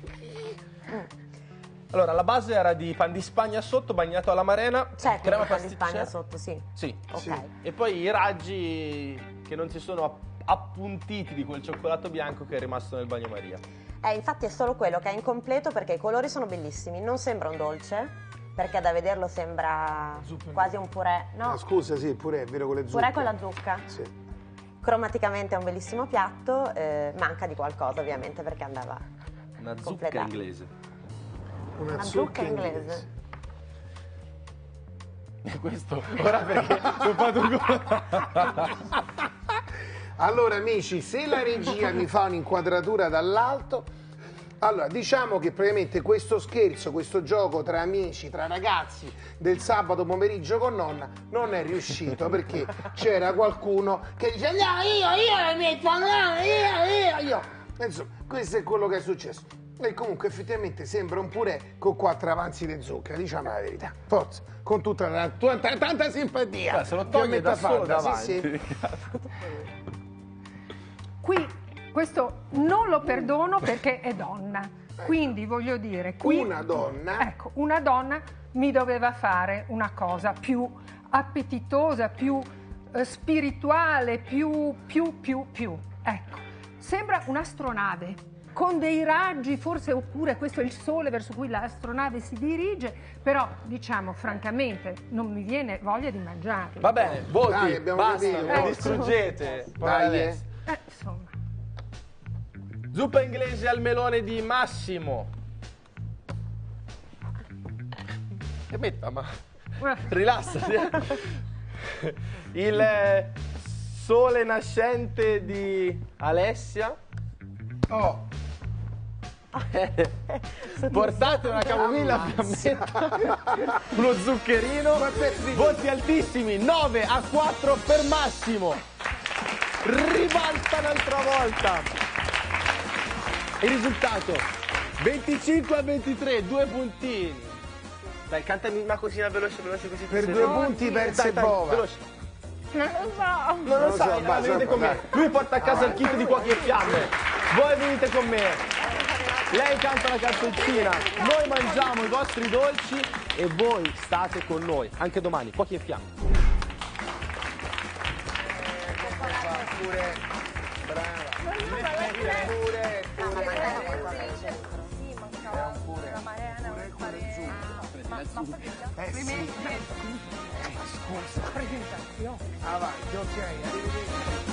[SPEAKER 3] Allora, la base era di pan di Spagna sotto bagnato alla marena,
[SPEAKER 7] C'è
[SPEAKER 3] crema
[SPEAKER 7] crema di Spagna
[SPEAKER 3] pasticcera.
[SPEAKER 7] sotto, sì.
[SPEAKER 3] Sì.
[SPEAKER 7] Ok.
[SPEAKER 4] Sì.
[SPEAKER 3] E poi i raggi che non si sono app- appuntiti di quel cioccolato bianco che è rimasto nel bagnomaria.
[SPEAKER 7] Eh, infatti è solo quello che è incompleto perché i colori sono bellissimi. Non sembra un dolce, perché da vederlo sembra quasi un purè. No,
[SPEAKER 4] Ah, scusa, sì, pure è vero con le zucche.
[SPEAKER 7] purè con la zucca.
[SPEAKER 4] Sì.
[SPEAKER 7] Cromaticamente è un bellissimo piatto, eh, manca di qualcosa ovviamente perché andava
[SPEAKER 3] Una zucca
[SPEAKER 7] Completato.
[SPEAKER 3] inglese.
[SPEAKER 4] Una,
[SPEAKER 7] una zucca inglese.
[SPEAKER 3] E questo ora perché ho fatto un gol.
[SPEAKER 4] Allora, amici, se la regia mi fa un'inquadratura dall'alto, allora diciamo che praticamente questo scherzo, questo gioco tra amici, tra ragazzi del sabato pomeriggio con nonna non è riuscito perché c'era qualcuno che dice no, io, io la metto, no, io, io, io. Insomma, questo è quello che è successo. E comunque effettivamente sembra un purè con quattro avanzi di zucchero, diciamo la verità. Forza, con tutta la tua tanta, tanta simpatia.
[SPEAKER 3] Beh, se lo toglie da solo
[SPEAKER 4] Fadda, sì,
[SPEAKER 3] davanti.
[SPEAKER 4] sì.
[SPEAKER 5] Qui questo non lo perdono perché è donna. Quindi voglio dire, qui,
[SPEAKER 4] Una donna.
[SPEAKER 5] Ecco, una donna mi doveva fare una cosa più appetitosa, più eh, spirituale, più, più, più, più. Ecco, sembra un'astronave con dei raggi, forse oppure questo è il sole verso cui l'astronave si dirige, però diciamo francamente non mi viene voglia di mangiarlo.
[SPEAKER 3] Va bene, voti,
[SPEAKER 4] Dai, abbiamo
[SPEAKER 3] basta,
[SPEAKER 4] capito.
[SPEAKER 3] non distruggete. Poi
[SPEAKER 4] Dai.
[SPEAKER 5] Eh, insomma.
[SPEAKER 3] Zuppa inglese al melone di Massimo. Che metta, ma rilassati. eh. Il eh, sole nascente di Alessia.
[SPEAKER 4] Oh,
[SPEAKER 3] Portate una camomilla fiammetta, uno zuccherino, voti altissimi, 9 a 4 per Massimo. Ribalta un'altra volta. Il risultato 25 a 23, due puntini. Dai, cantami una cosina veloce, veloce così.
[SPEAKER 4] per due
[SPEAKER 3] sei-
[SPEAKER 4] punti perse e bova.
[SPEAKER 3] veloce.
[SPEAKER 5] Non lo so.
[SPEAKER 3] Non lo
[SPEAKER 4] Non lo so,
[SPEAKER 3] sai,
[SPEAKER 4] basta,
[SPEAKER 3] venite con me. Lui porta a casa il kit di cuochi e fiamme. Voi venite con me. Lei canta la canzoncina, noi mangiamo i vostri dolci e voi state con noi, anche domani, cuochi e fiamme.
[SPEAKER 4] Pure, pure. Eh sì. Eh, ma scusa. Avanti, ok, arrivederci.